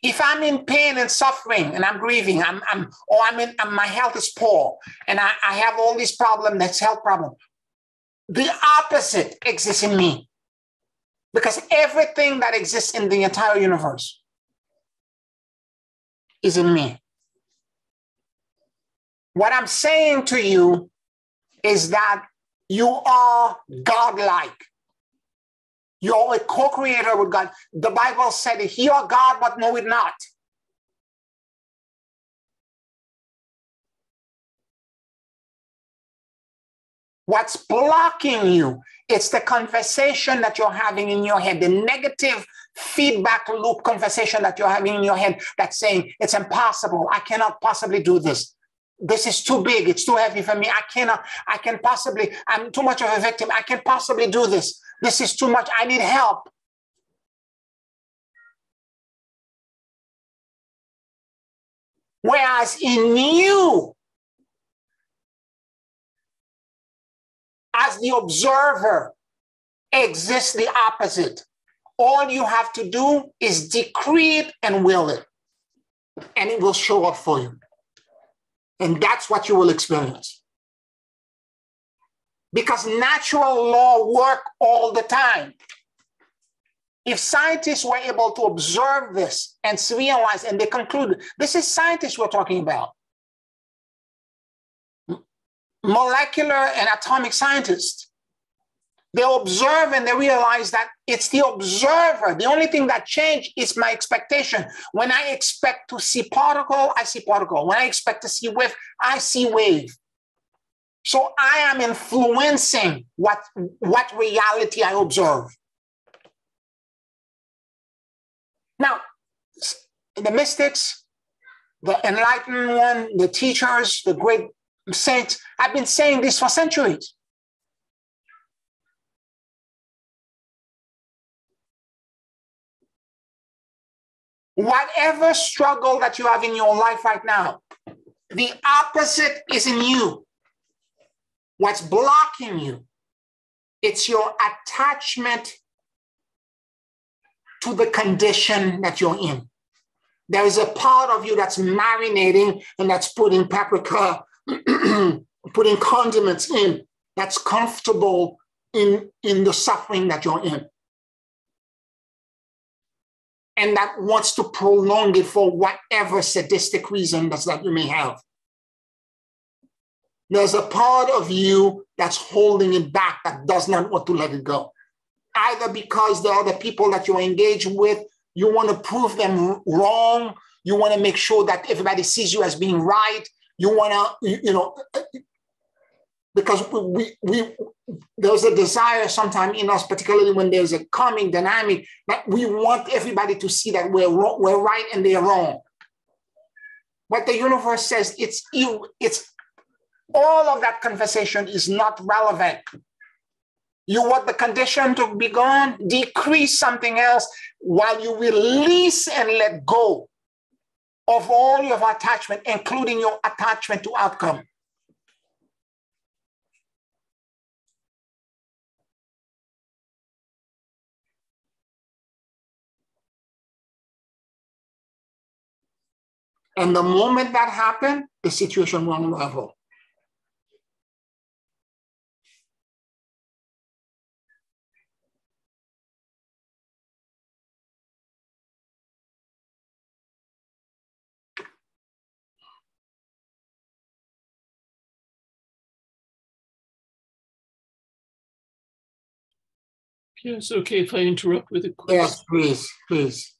If I'm in pain and suffering and I'm grieving, I'm, I'm or I'm in, and my health is poor and I, I have all these problems, that's health problem. The opposite exists in me. Because everything that exists in the entire universe is in me. What I'm saying to you is that you are godlike. You're a co creator with God. The Bible said, He are God, but know it not. What's blocking you? It's the conversation that you're having in your head, the negative feedback loop conversation that you're having in your head that's saying, It's impossible. I cannot possibly do this this is too big. It's too heavy for me. I cannot i can possibly i'm too much of a victim. I can possibly do this. This is too much. I need help. Whereas in you as the observer exists the opposite. All you have to do is decree it and will it and it will show up for you and that's what you will experience. Because natural law work all the time. If scientists were able to observe this and realize, and they conclude, this is scientists we're talking about. Molecular and atomic scientists they observe and they realize that it's the observer. The only thing that changed is my expectation. When I expect to see particle, I see particle. When I expect to see wave, I see wave. So I am influencing what, what reality I observe. Now, the mystics, the enlightened one, the teachers, the great saints, have been saying this for centuries. Whatever struggle that you have in your life right now, the opposite is in you. What's blocking you? It's your attachment to the condition that you're in. There is a part of you that's marinating and that's putting paprika, putting condiments in, that's comfortable in, in the suffering that you're in and that wants to prolong it for whatever sadistic reason that you may have. There's a part of you that's holding it back that does not want to let it go. Either because there are the people that you're engaged with, you want to prove them wrong, you want to make sure that everybody sees you as being right, you want to, you know, because we, we there's a desire sometimes in us, particularly when there's a calming dynamic, that we want everybody to see that we're wrong, we're right and they're wrong. But the universe says it's you, it's all of that conversation is not relevant. You want the condition to be gone, decrease something else while you release and let go of all your attachment, including your attachment to outcome. And the moment that happened, the situation will unravel. Yes, okay if I interrupt with a question. Yes, please, please.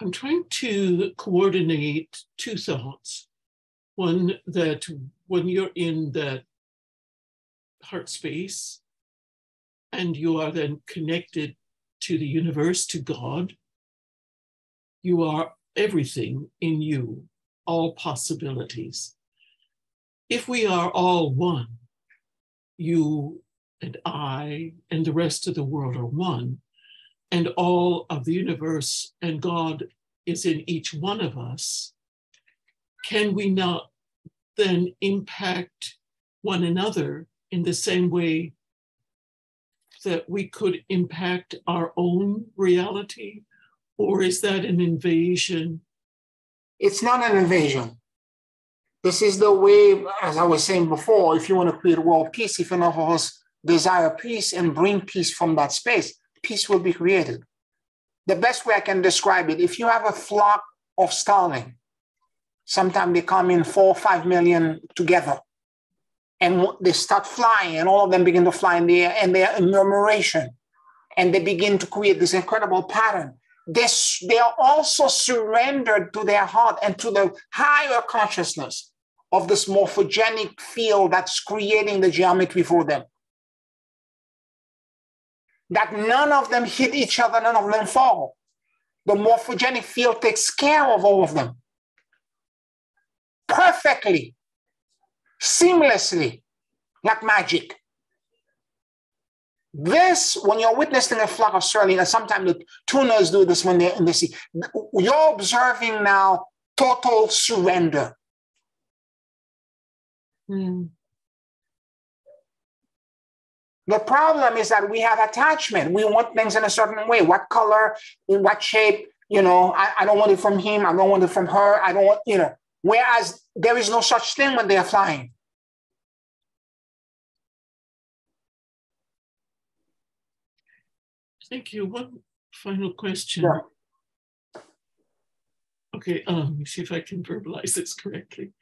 I'm trying to coordinate two thoughts. One, that when you're in that heart space and you are then connected to the universe, to God, you are everything in you, all possibilities. If we are all one, you and I and the rest of the world are one, and all of the universe and God is in each one of us, can we not then impact one another in the same way that we could impact our own reality? Or is that an invasion? It's not an invasion. This is the way, as I was saying before, if you want to create world peace, if enough of us desire peace and bring peace from that space, peace will be created. The best way I can describe it, if you have a flock of starling, sometimes they come in four or five million together, and they start flying, and all of them begin to fly in the air, and they're in murmuration, and they begin to create this incredible pattern. They, they are also surrendered to their heart and to the higher consciousness of this morphogenic field that's creating the geometry for them that none of them hit each other, none of them fall. The morphogenic field takes care of all of them perfectly, seamlessly, like magic. This, when you're witnessing a flock of starling, and sometimes the tuners do this when they're in the sea, you're observing now total surrender. Mm. The problem is that we have attachment. We want things in a certain way. What color, in what shape, you know, I, I don't want it from him. I don't want it from her. I don't want, you know, whereas there is no such thing when they are flying. Thank you. One final question. Okay, um, let me see if I can verbalize this correctly.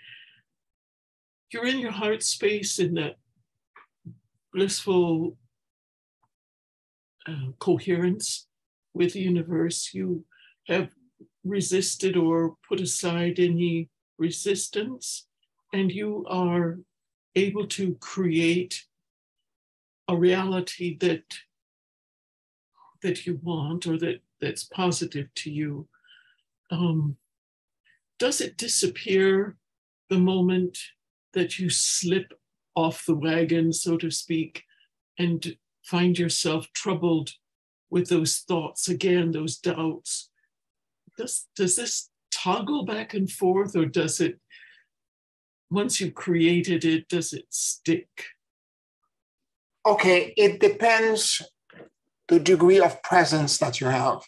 You're in your heart space in that blissful uh, coherence with the universe. You have resisted or put aside any resistance, and you are able to create a reality that that you want or that that's positive to you. Um, does it disappear the moment that you slip off the wagon, so to speak, and find yourself troubled with those thoughts again, those doubts. Does, does this toggle back and forth, or does it, once you've created it, does it stick? Okay, it depends the degree of presence that you have.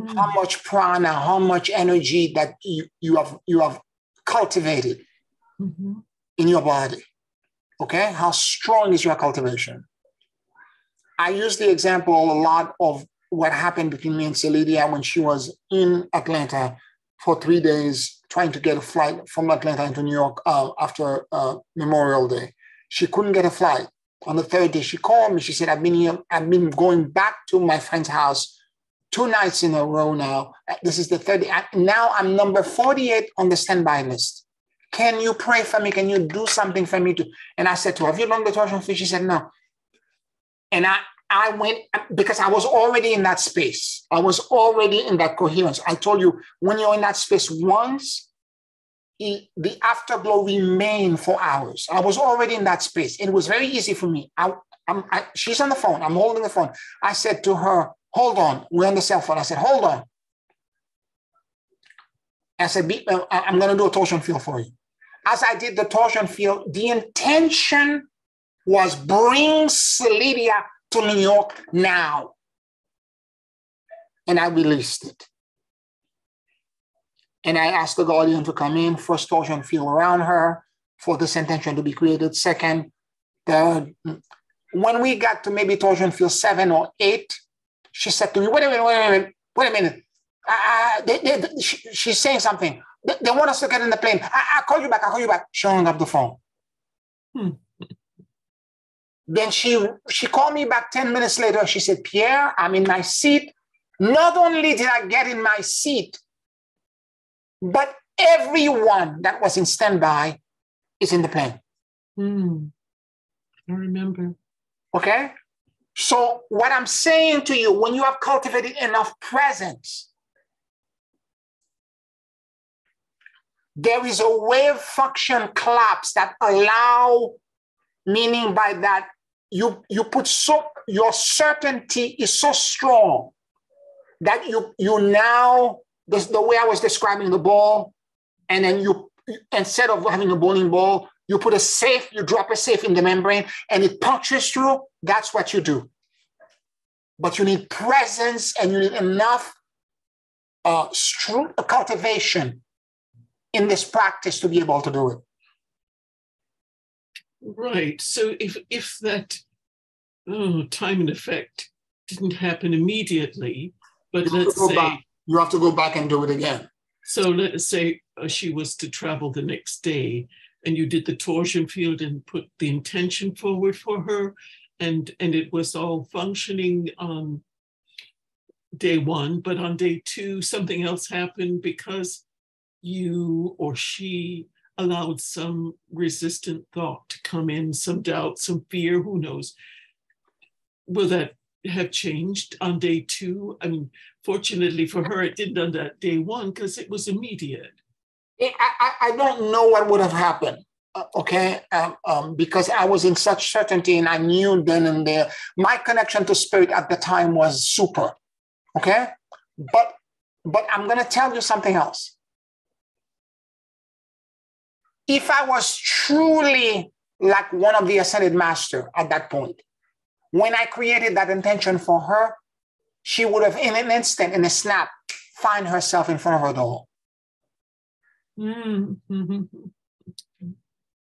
Mm. How much prana, how much energy that you, you have you have cultivated mm-hmm. in your body. Okay, how strong is your cultivation? I use the example a lot of what happened between me and Celidia when she was in Atlanta for three days trying to get a flight from Atlanta into New York uh, after uh, Memorial Day. She couldn't get a flight. On the third day, she called me. She said, "I've been here. I've been going back to my friend's house two nights in a row now. This is the third day. Now I'm number 48 on the standby list. Can you pray for me? Can you do something for me? To, and I said to her, Have you learned the torsion field? She said, No. And I, I went because I was already in that space. I was already in that coherence. I told you, when you're in that space once, the afterglow remained for hours. I was already in that space. It was very easy for me. I, I, she's on the phone. I'm holding the phone. I said to her, Hold on. We're on the cell phone. I said, Hold on. I said, uh, I'm going to do a torsion field for you. As I did the torsion field, the intention was bring Celidia to New York now. And I released it. And I asked the guardian to come in, first torsion field around her for this intention to be created. Second, third. When we got to maybe torsion field seven or eight, she said to me, wait a minute, wait a minute, wait a minute. Uh, they, they, she, she's saying something. They, they, want us to get in the plane. I, will call you back. I'll call you back. She hung up the phone. Hmm. Then she she called me back 10 minutes later. She said, Pierre, I'm in my seat. Not only did I get in my seat, but everyone that was in standby is in the plane. Hmm. I remember. Okay. So, what I'm saying to you, when you have cultivated enough presence, there is a wave function collapse that allow, meaning by that you you put so your certainty is so strong that you you now this the way I was describing the ball, and then you instead of having a bowling ball, you put a safe, you drop a safe in the membrane, and it punctures through. That's what you do. But you need presence and you need enough uh, cultivation in this practice to be able to do it. Right. So if if that oh, time and effect didn't happen immediately, but you let's say back. you have to go back and do it again. So let's say uh, she was to travel the next day, and you did the torsion field and put the intention forward for her, and and it was all functioning on day one, but on day two something else happened because you or she allowed some resistant thought to come in, some doubt, some fear, who knows? Will that have changed on day two? I mean, fortunately for her, it didn't on that day one because it was immediate. I, I, don't know what would have happened. Uh, okay, um, um, because I was in such certainty and I knew then and there. My connection to spirit at the time was super. Okay, but but I'm going to tell you something else if I was truly like one of the ascended master at that point, when I created that intention for her, she would have in an instant, in a snap, find herself in front of her door. Mm-hmm.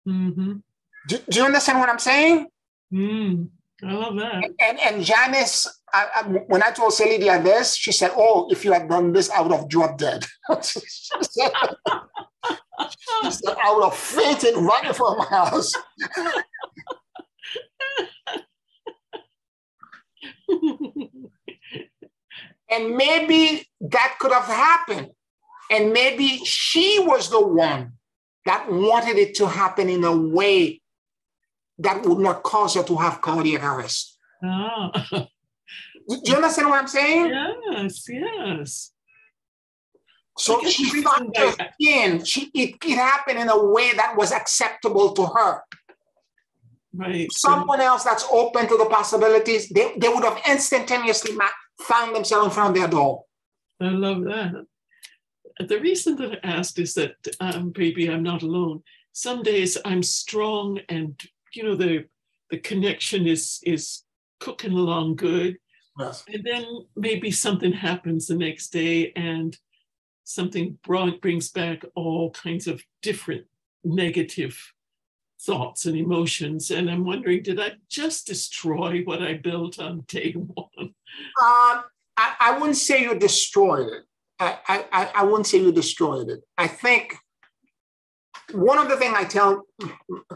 Mm-hmm. Do, do, you understand what I'm saying? Mm, I love that. And, and, and Janice, I, I, when I told Celidia this, she said, Oh, if you had done this, I would have dropped dead. She said, I would have fainted right in front of my house. and maybe that could have happened. And maybe she was the one that wanted it to happen in a way that would not cause her to have cardiac arrest. Oh. Do you understand what I'm saying? Yes, yes. So she factored in. She it, it happened in a way that was acceptable to her. Right. Someone else that's open to the possibilities, they, they would have instantaneously found themselves in front of their door. I love that. The reason that I asked is that, um, baby, I'm not alone. Some days I'm strong, and you know the the connection is is cooking along good. Yes. And then maybe something happens the next day, and something brings back all kinds of different negative thoughts and emotions. And I'm wondering, did I just destroy what I built on day one? Um, I, I, wouldn't say you destroyed it. I, I, I wouldn't say you destroyed it. I think one of the things I tell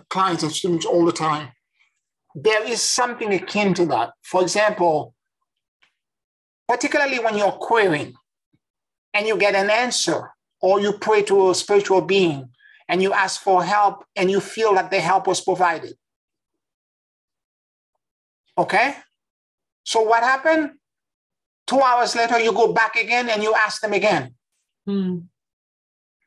clients and students all the time, there is something akin to that. For example, particularly when you're querying, and you get an answer, or you pray to a spiritual being and you ask for help and you feel that the help was provided. Okay? So what happened? Two hours later, you go back again and you ask them again. Hmm.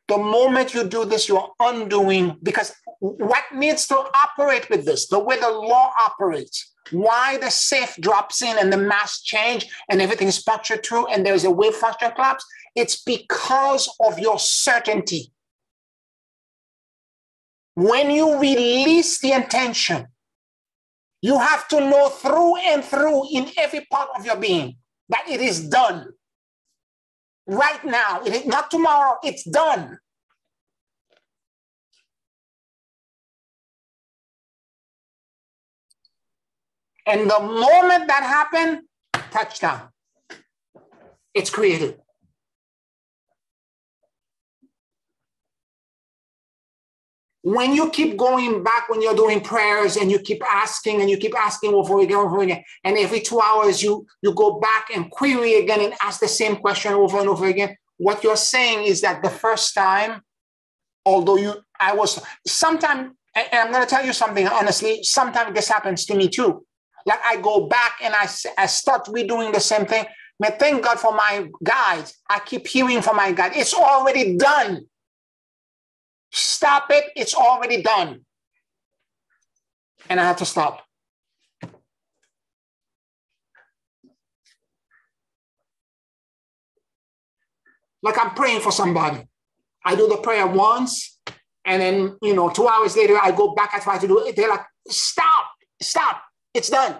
The moment you do this, you're undoing because what needs to operate with this, the way the law operates, why the safe drops in and the mass change and everything is punctured through and there's a wave function collapse, it's because of your certainty. When you release the intention, you have to know through and through in every part of your being that it is done. Right now, it is not tomorrow, it's done. And the moment that happened, touchdown. It's created. when you keep going back when you're doing prayers and you keep asking and you keep asking over again over again and every two hours you you go back and query again and ask the same question over and over again what you're saying is that the first time although you i was sometimes and i'm going to tell you something honestly sometimes this happens to me too like i go back and i, I start redoing the same thing but thank god for my guides i keep hearing from my guide it's already done Stop it. It's already done. And I have to stop. Like I'm praying for somebody. I do the prayer once, and then, you know, two hours later, I go back, I try to do it. They're like, stop, stop, it's done.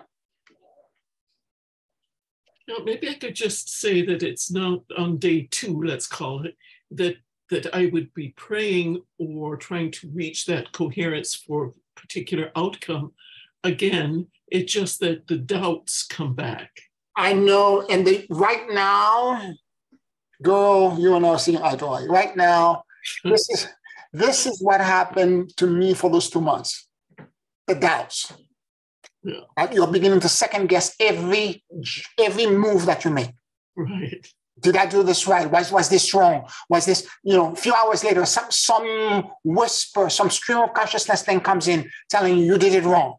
Now, maybe I could just say that it's not on day two, let's call it, that that I would be praying or trying to reach that coherence for a particular outcome, again, it's just that the doubts come back. I know, and the right now, girl, you and I are seeing eye to eye. Right now, this is this is what happened to me for those two months. The doubts. Yeah. You're beginning to second guess every every move that you make. Right did I do this right? Was, was this wrong? Was this, you know, a few hours later, some, some whisper, some stream of consciousness thing comes in telling you you did it wrong.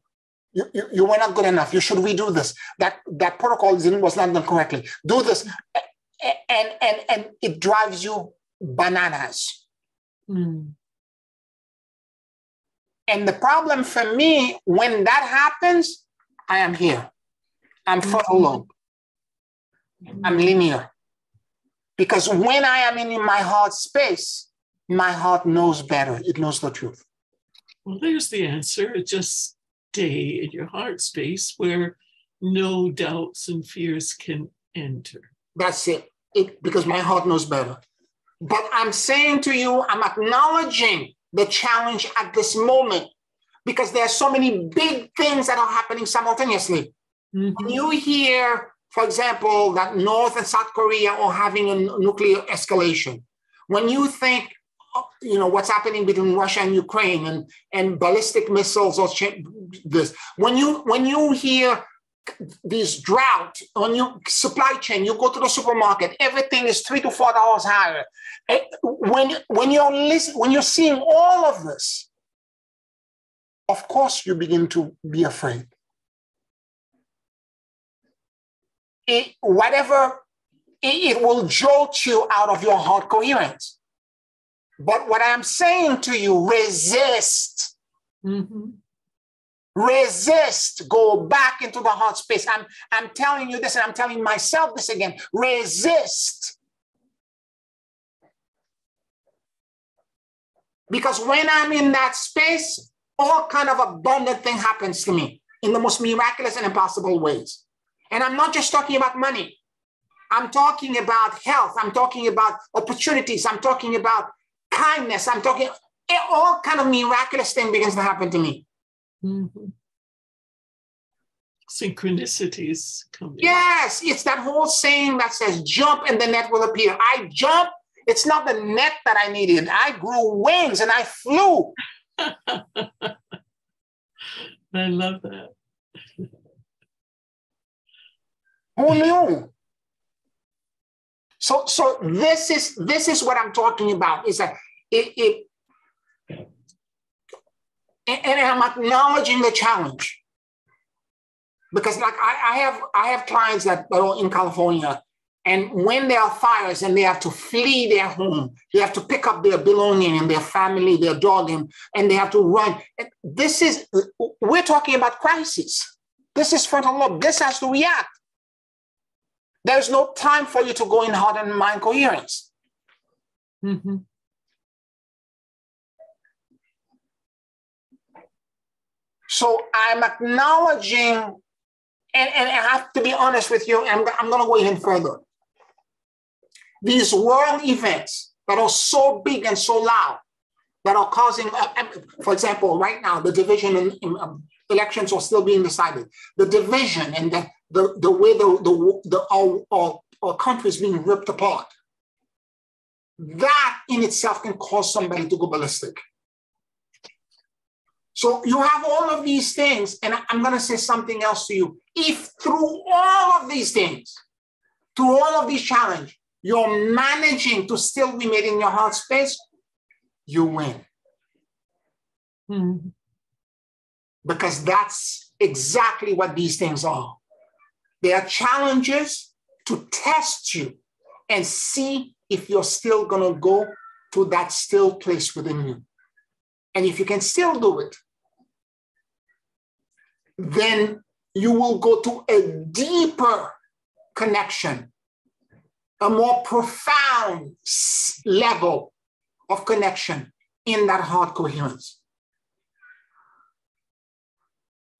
You, you, you were not good enough. You should redo this. That that protocol was not done correctly. Do this. And and and it drives you bananas. Mm. And the problem for me, when that happens, I am here. I'm frontal mm-hmm. lobe. I'm linear. Because when I am in my heart space, my heart knows better. It knows the truth. Well, there's the answer. Just stay in your heart space where no doubts and fears can enter. That's it. it because my heart knows better. But I'm saying to you, I'm acknowledging the challenge at this moment because there are so many big things that are happening simultaneously. Mm-hmm. When you hear for example, that North and South Korea are having a nuclear escalation. When you think, you know, what's happening between Russia and Ukraine and, and ballistic missiles or this, when you when you hear these drought on your supply chain, you go to the supermarket, everything is three to four dollars higher. Eh, when when you're when you're seeing all of this, of course you begin to be afraid. it, whatever, it, it will jolt you out of your heart coherence. But what I'm saying to you, resist. Mm-hmm. Resist. Go back into the heart space. I'm, I'm telling you this and I'm telling myself this again. Resist. Because when I'm in that space, all kind of abundant thing happens to me in the most miraculous and impossible ways. And I'm not just talking about money. I'm talking about health. I'm talking about opportunities. I'm talking about kindness. I'm talking eh, all kind of miraculous thing begins to happen to me. Mm-hmm. Synchronicities come. Yes, it's that whole saying that says jump and the net will appear. I jump. It's not the net that I needed. I grew wings and I flew. I love that. Who knew? So, so this is this is what I'm talking about. Is that it, it and, and I'm acknowledging the challenge. Because like I, I have I have clients that are in California, and when there are fires and they have to flee their home, they have to pick up their belonging and their family, their dog, and, and they have to run. This is we're talking about crisis. This is frontal lobe. This has to react. There's no time for you to go in heart and mind coherence. Mm-hmm. So I'm acknowledging, and, and I have to be honest with you, I'm, I'm going to go even further. These world events that are so big and so loud, that are causing, uh, for example, right now, the division in, in um, elections are still being decided. The division and the, the, the way the, the, the our, our, our country is being ripped apart. That in itself can cause somebody to go ballistic. So you have all of these things, and I'm going to say something else to you. If through all of these things, through all of these challenges, you're managing to still be made in your heart space, you win. Mm-hmm. Because that's exactly what these things are. They are challenges to test you and see if you're still going to go to that still place within you. And if you can still do it, then you will go to a deeper connection, a more profound level of connection in that heart coherence.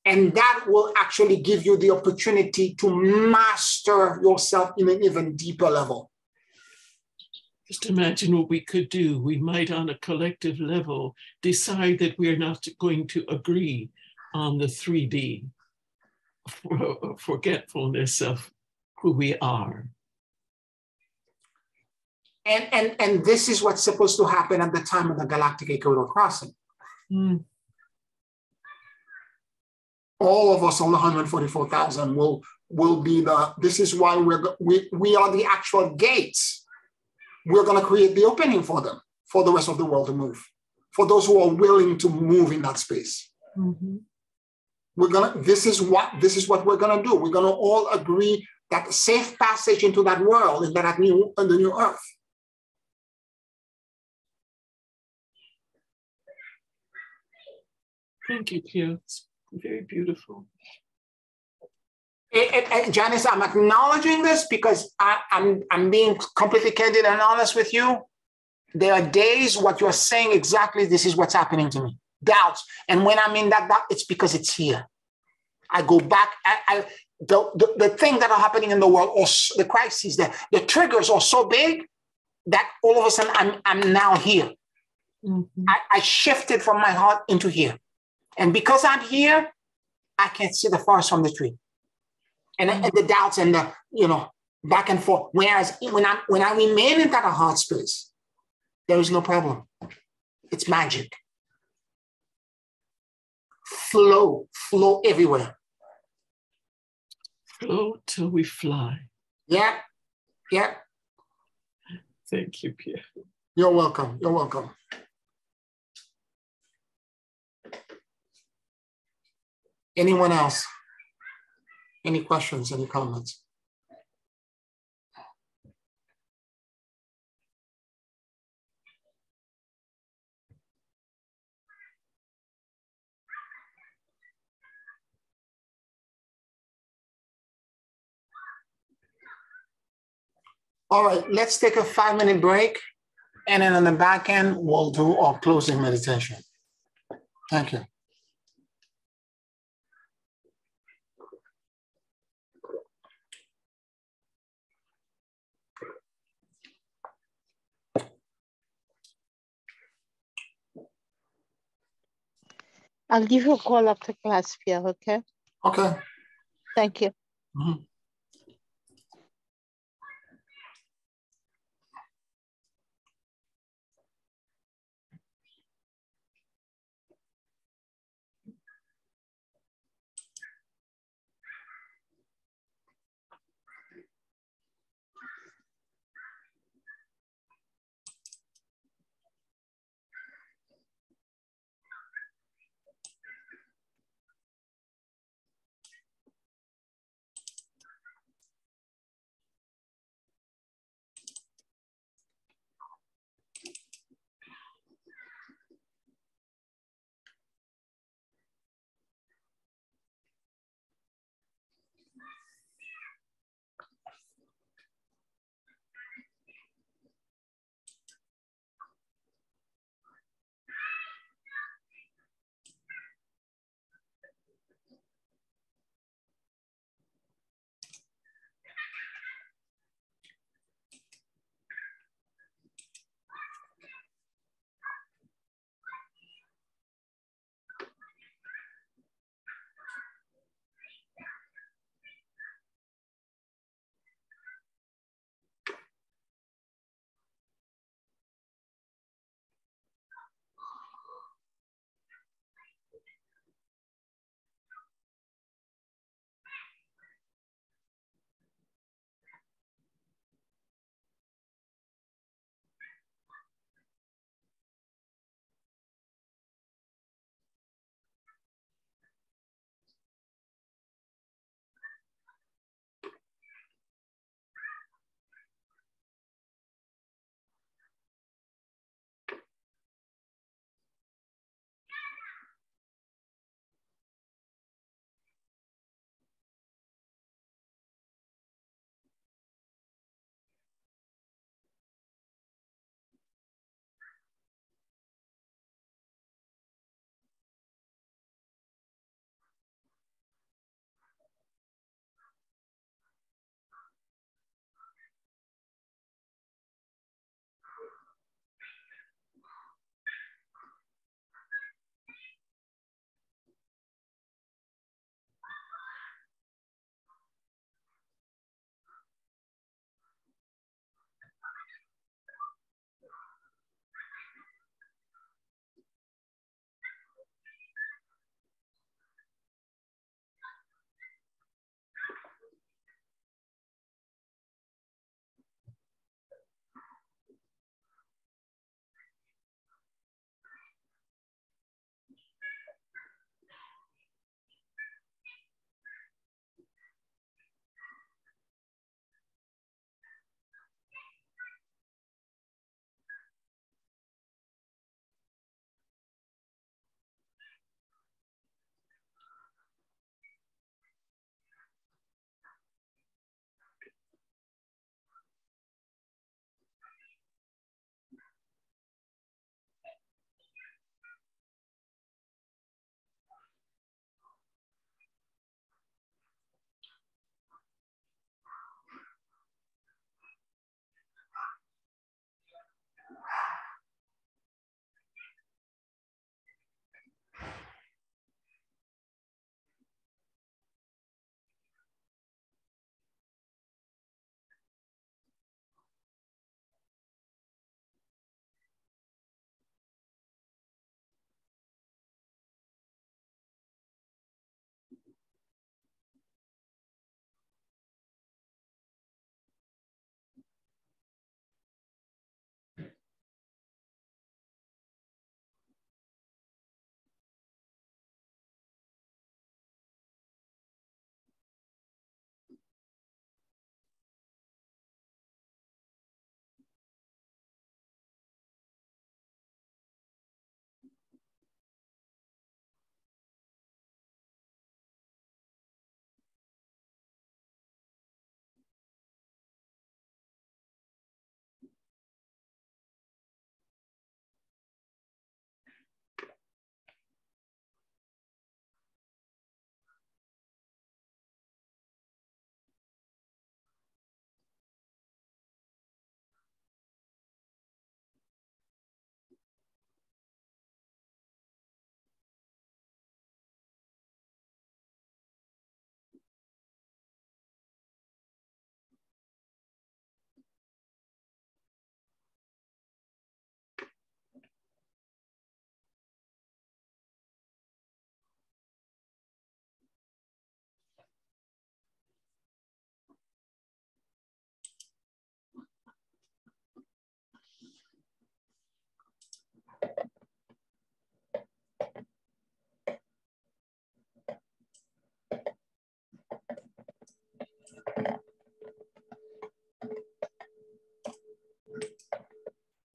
And that will actually give you the opportunity to master yourself in an even deeper level. Just imagine what we could do. We might, on a collective level, decide that we're not going to agree on the 3D forgetfulness of who we are. And, and, and this is what's supposed to happen at the time of the galactic equator crossing. Mm. All of us, all 144,000, will will be the. This is why we're we we are the actual gates. We're going to create the opening for them, for the rest of the world to move, for those who are willing to move in that space. Mm-hmm we're gonna this is what this is what we're gonna do we're gonna all agree that safe passage into that world into that new in the new earth thank you Pierre. it's very beautiful and, and Janice, I'm acknowledging this because I, I'm I'm being completely candid and honest with you. There are days what you're saying exactly this is what's happening to me doubts. And when I'm in that doubt, it's because it's here. I go back. I, I the, the, the thing that are happening in the world, or the crises, the, the triggers are so big that all of a sudden I'm, I'm now here. Mm-hmm. I, I shifted from my heart into here. And because I'm here, I can see the forest from the tree. And, and the doubts and the, you know, back and forth. Whereas when I when I remain in that heart space, there is no problem. It's magic flow, flow everywhere. Flow till we fly. Yeah, yeah. Thank you, Pierre. You're welcome. You're welcome. Anyone else? Any questions, any comments? All right, let's take a five minute break. And then on the back end, we'll do our closing meditation. Thank you. I'll give you a call after class, Pierre, okay? Okay. Thank you. Mm -hmm.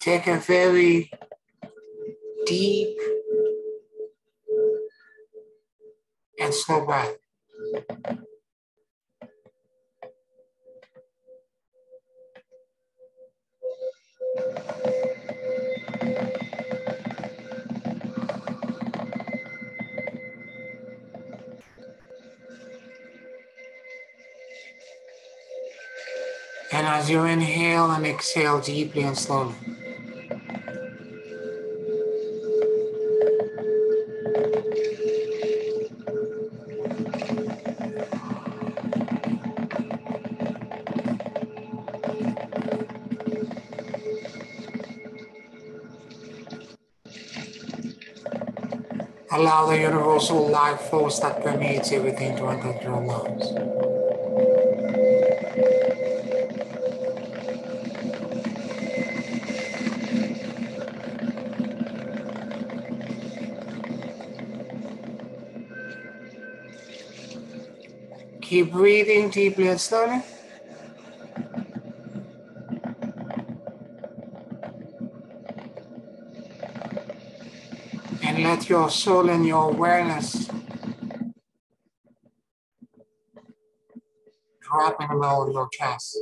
Take a very deep and slow breath. And as you inhale and exhale deeply and slowly. Universal life force that permeates everything to enter your lungs. Keep breathing deeply and slowly. Your soul and your awareness drop in the middle of your chest.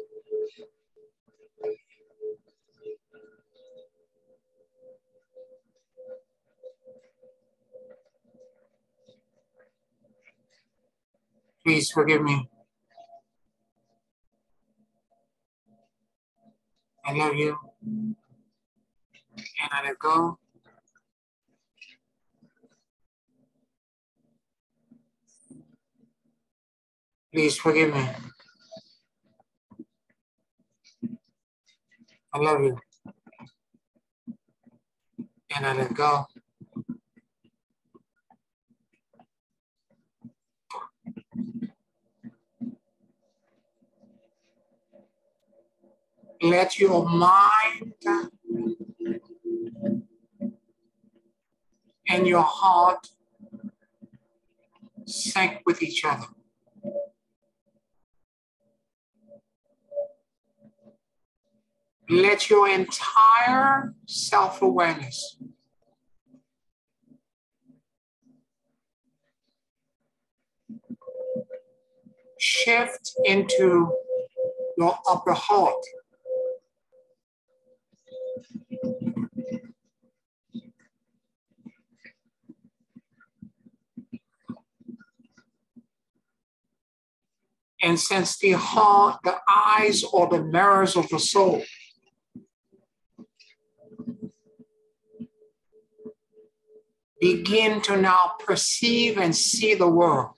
Please forgive me. I love you. And I let go. Please forgive me. I love you. And I let go. Let your mind and your heart sync with each other. Let your entire self awareness shift into your upper heart. And since the heart, the eyes, or the mirrors of the soul, begin to now perceive and see the world.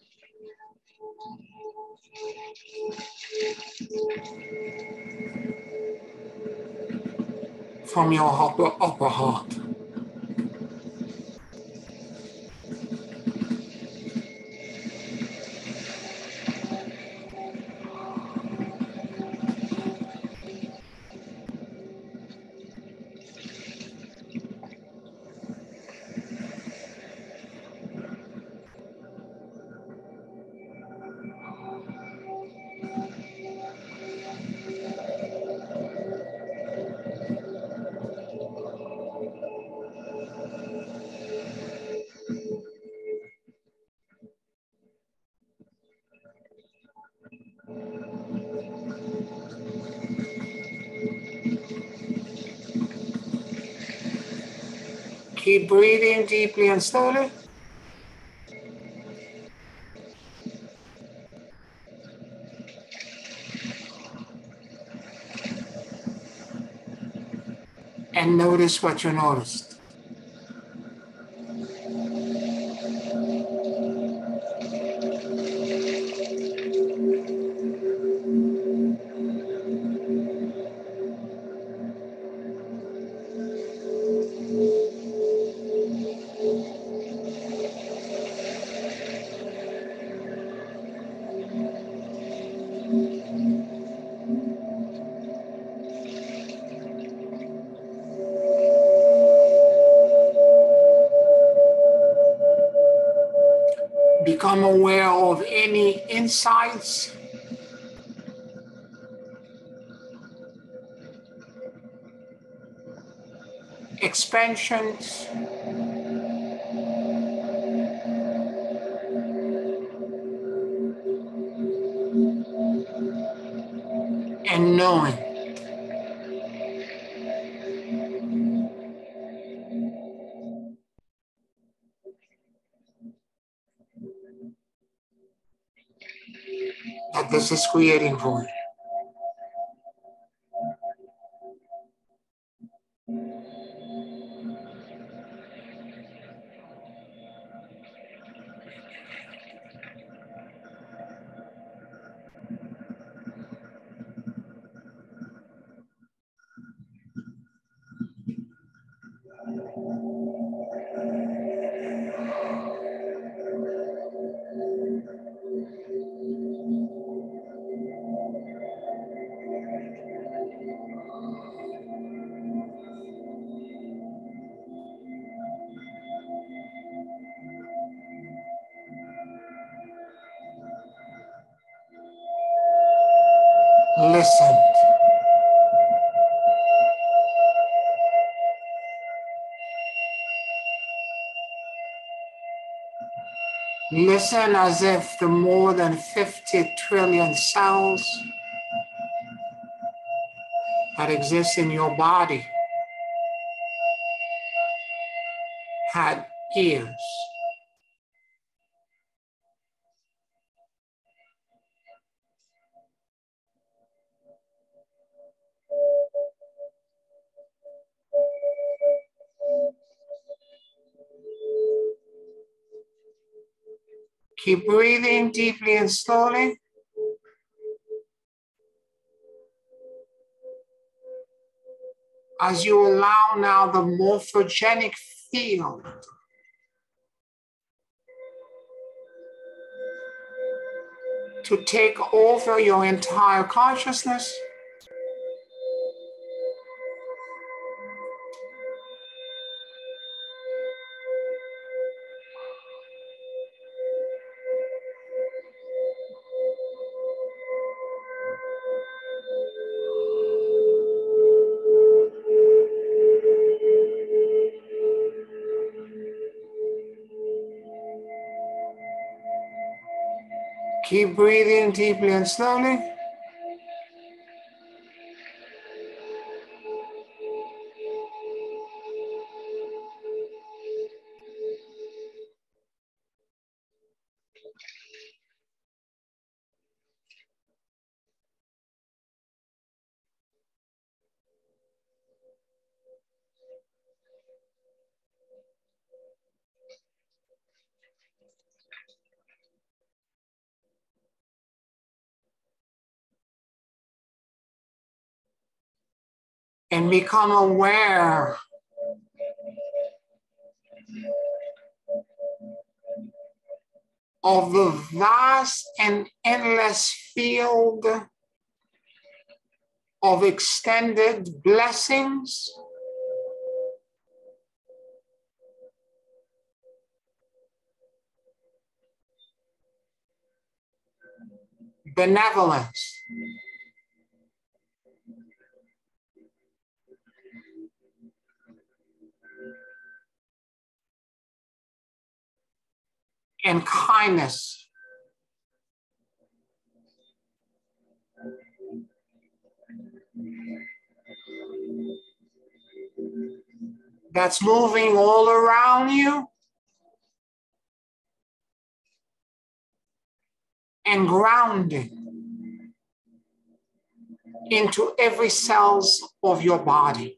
From your upper, upper heart. Keep breathing deeply and slowly. And notice what you noticed. Expansions, That this is creating As if the more than 50 trillion cells that exist in your body had ears. Keep breathing deeply and slowly. As you allow now the morphogenic field to take over your entire consciousness. Keep breathing deeply and slowly. Become aware of the vast and endless field of extended blessings. Benevolence. And kindness. That's moving all around you and grounding into every cells of your body.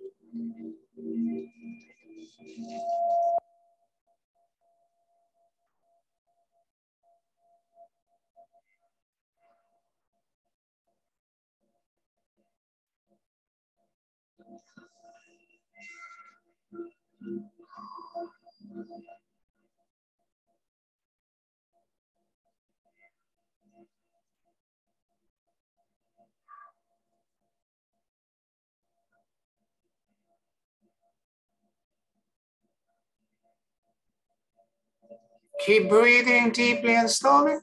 Keep breathing deeply and slowly.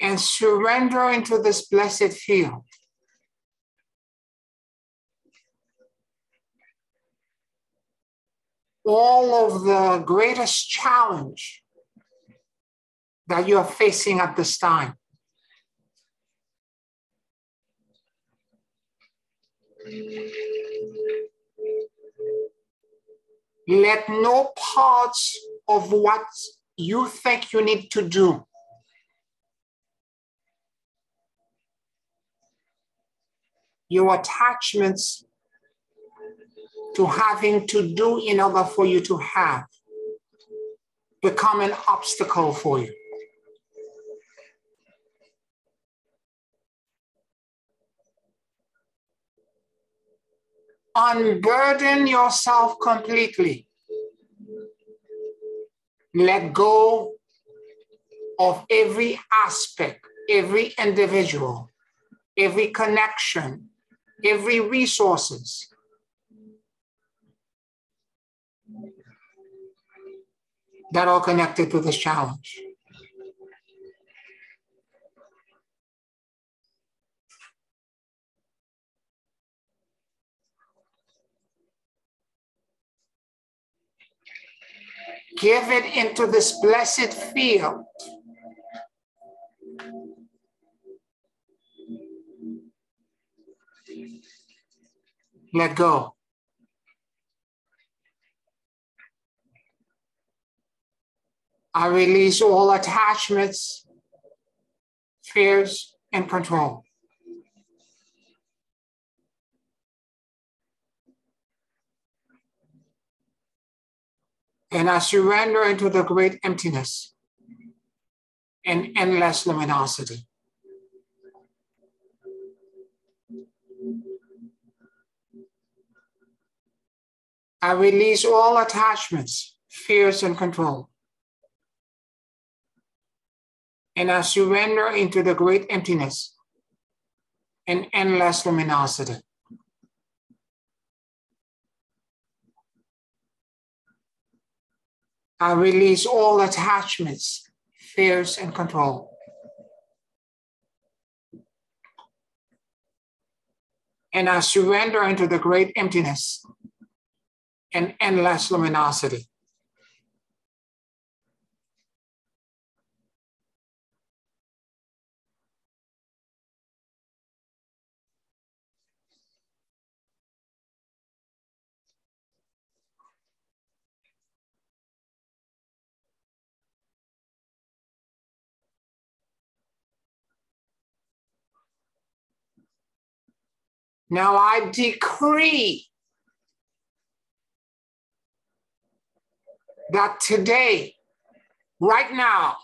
And surrender into this blessed field. All of the greatest challenge that you are facing at this time. Let no parts of what you think you need to do your attachments to having to do in order for you to have become an obstacle for you. Unburden yourself completely. Let go of every aspect, every individual, every connection, every resources. that are connected to this challenge. Give it into this blessed field let go. I release all attachments, fears, and control. And I surrender into the great emptiness and endless luminosity. I release all attachments, fears, and control. And I surrender into the great emptiness and endless luminosity. I release all attachments, fears, and control. And I surrender into the great emptiness and endless luminosity. Now I decree that today, right now,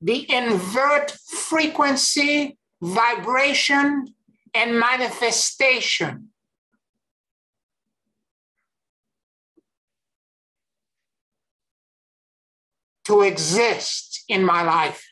the invert frequency, vibration, and manifestation to exist in my life.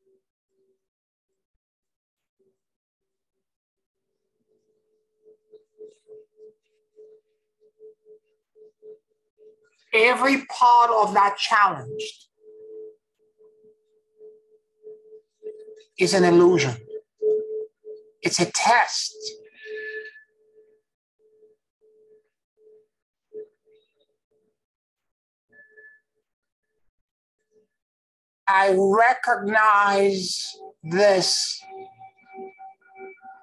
Every part of that challenge is an illusion. It's a test. I recognize this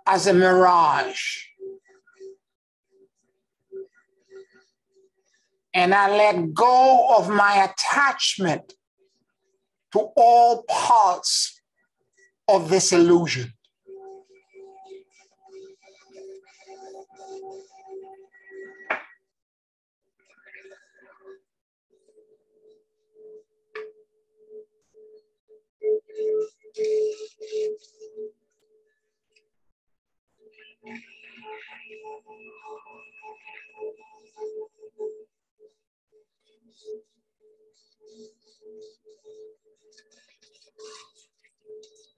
as a mirage. And I let go of my attachment to all parts of this illusion. Thank you.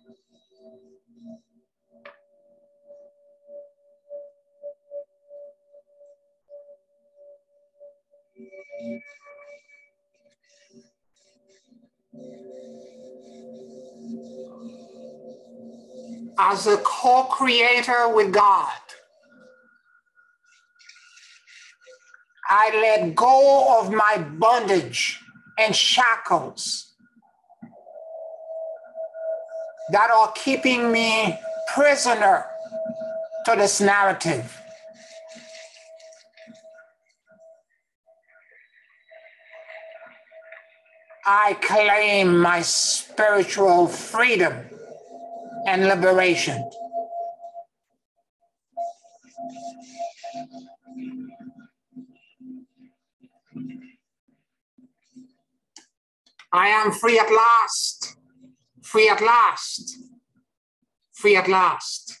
As a co creator with God, I let go of my bondage and shackles that are keeping me prisoner to this narrative. I claim my spiritual freedom and liberation. I am free at last, free at last, free at last.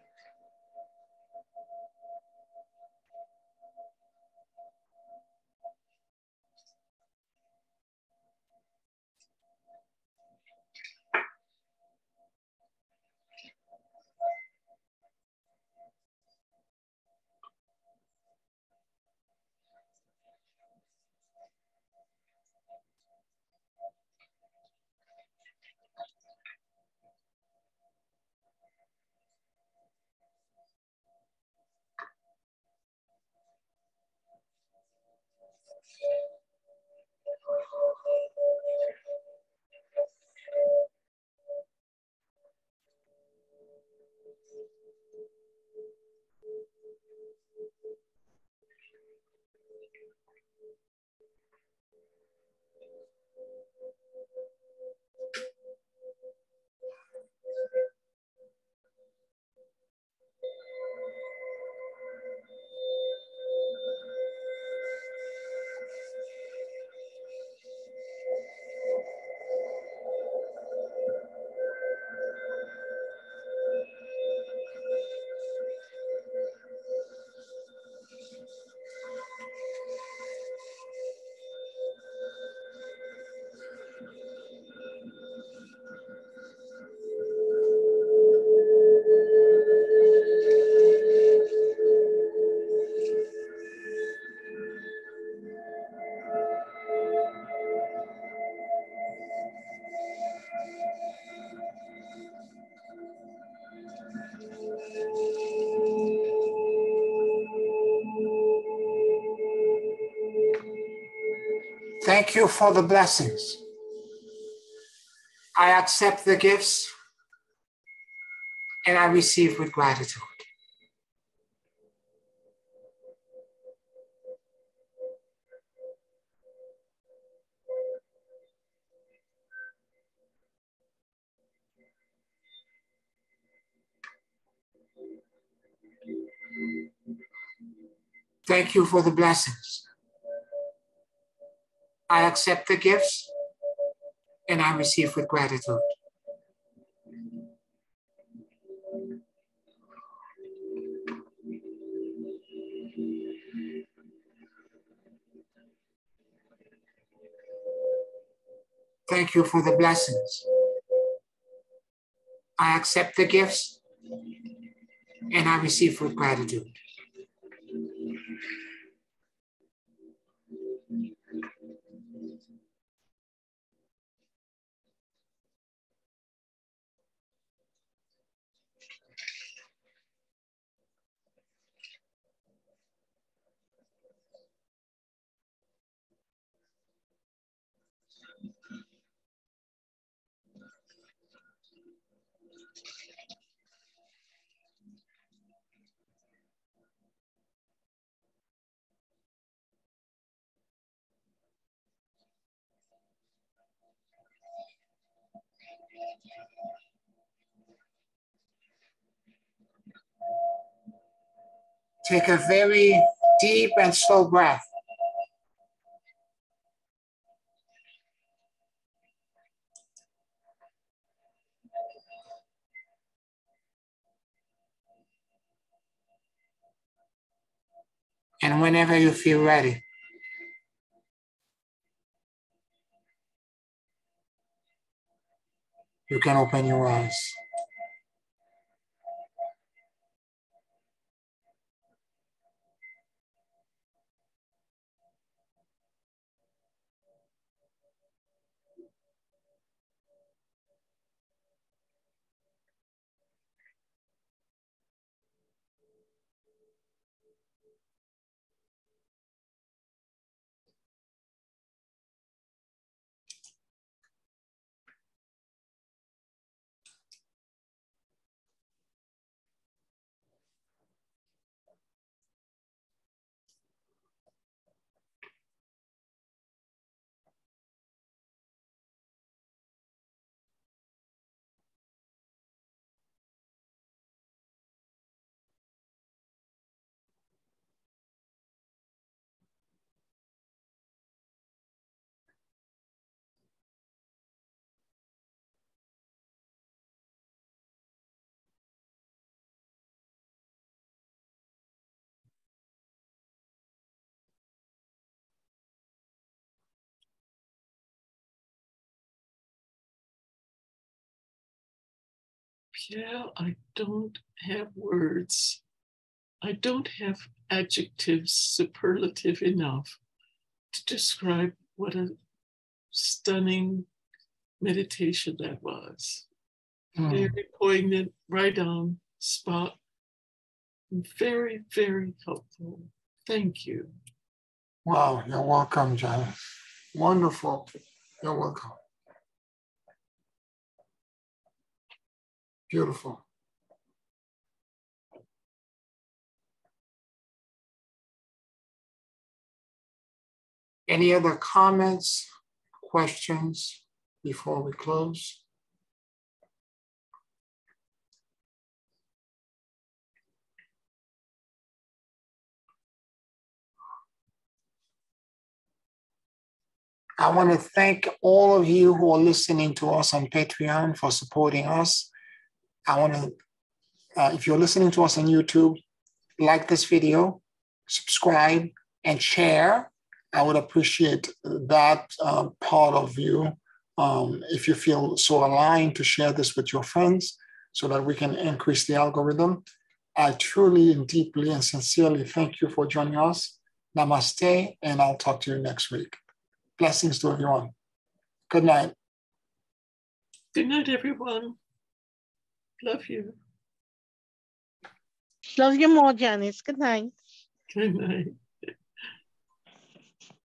for the blessings. I accept the gifts and I receive with gratitude. Thank you for the blessings. I accept the gifts and I receive with gratitude. Thank you for the blessings. I accept the gifts and I receive with gratitude. Take a very deep and slow breath. And whenever you feel ready, you can open your eyes. Pierre, I don't have words. I don't have adjectives superlative enough to describe what a stunning meditation that was. Mm. Very poignant, right on spot. Very, very helpful. Thank you. Wow, you're welcome, Janice. Wonderful. You're welcome. Beautiful. Any other comments, questions before we close? I want to thank all of you who are listening to us on Patreon for supporting us. I want to, uh, if you're listening to us on YouTube, like this video, subscribe, and share. I would appreciate that uh, part of you um, if you feel so aligned to share this with your friends so that we can increase the algorithm. I truly and deeply and sincerely thank you for joining us. Namaste, and I'll talk to you next week. Blessings to everyone. Good night. Good night, everyone. Love you. Love you more, Janice. Good night. Good night.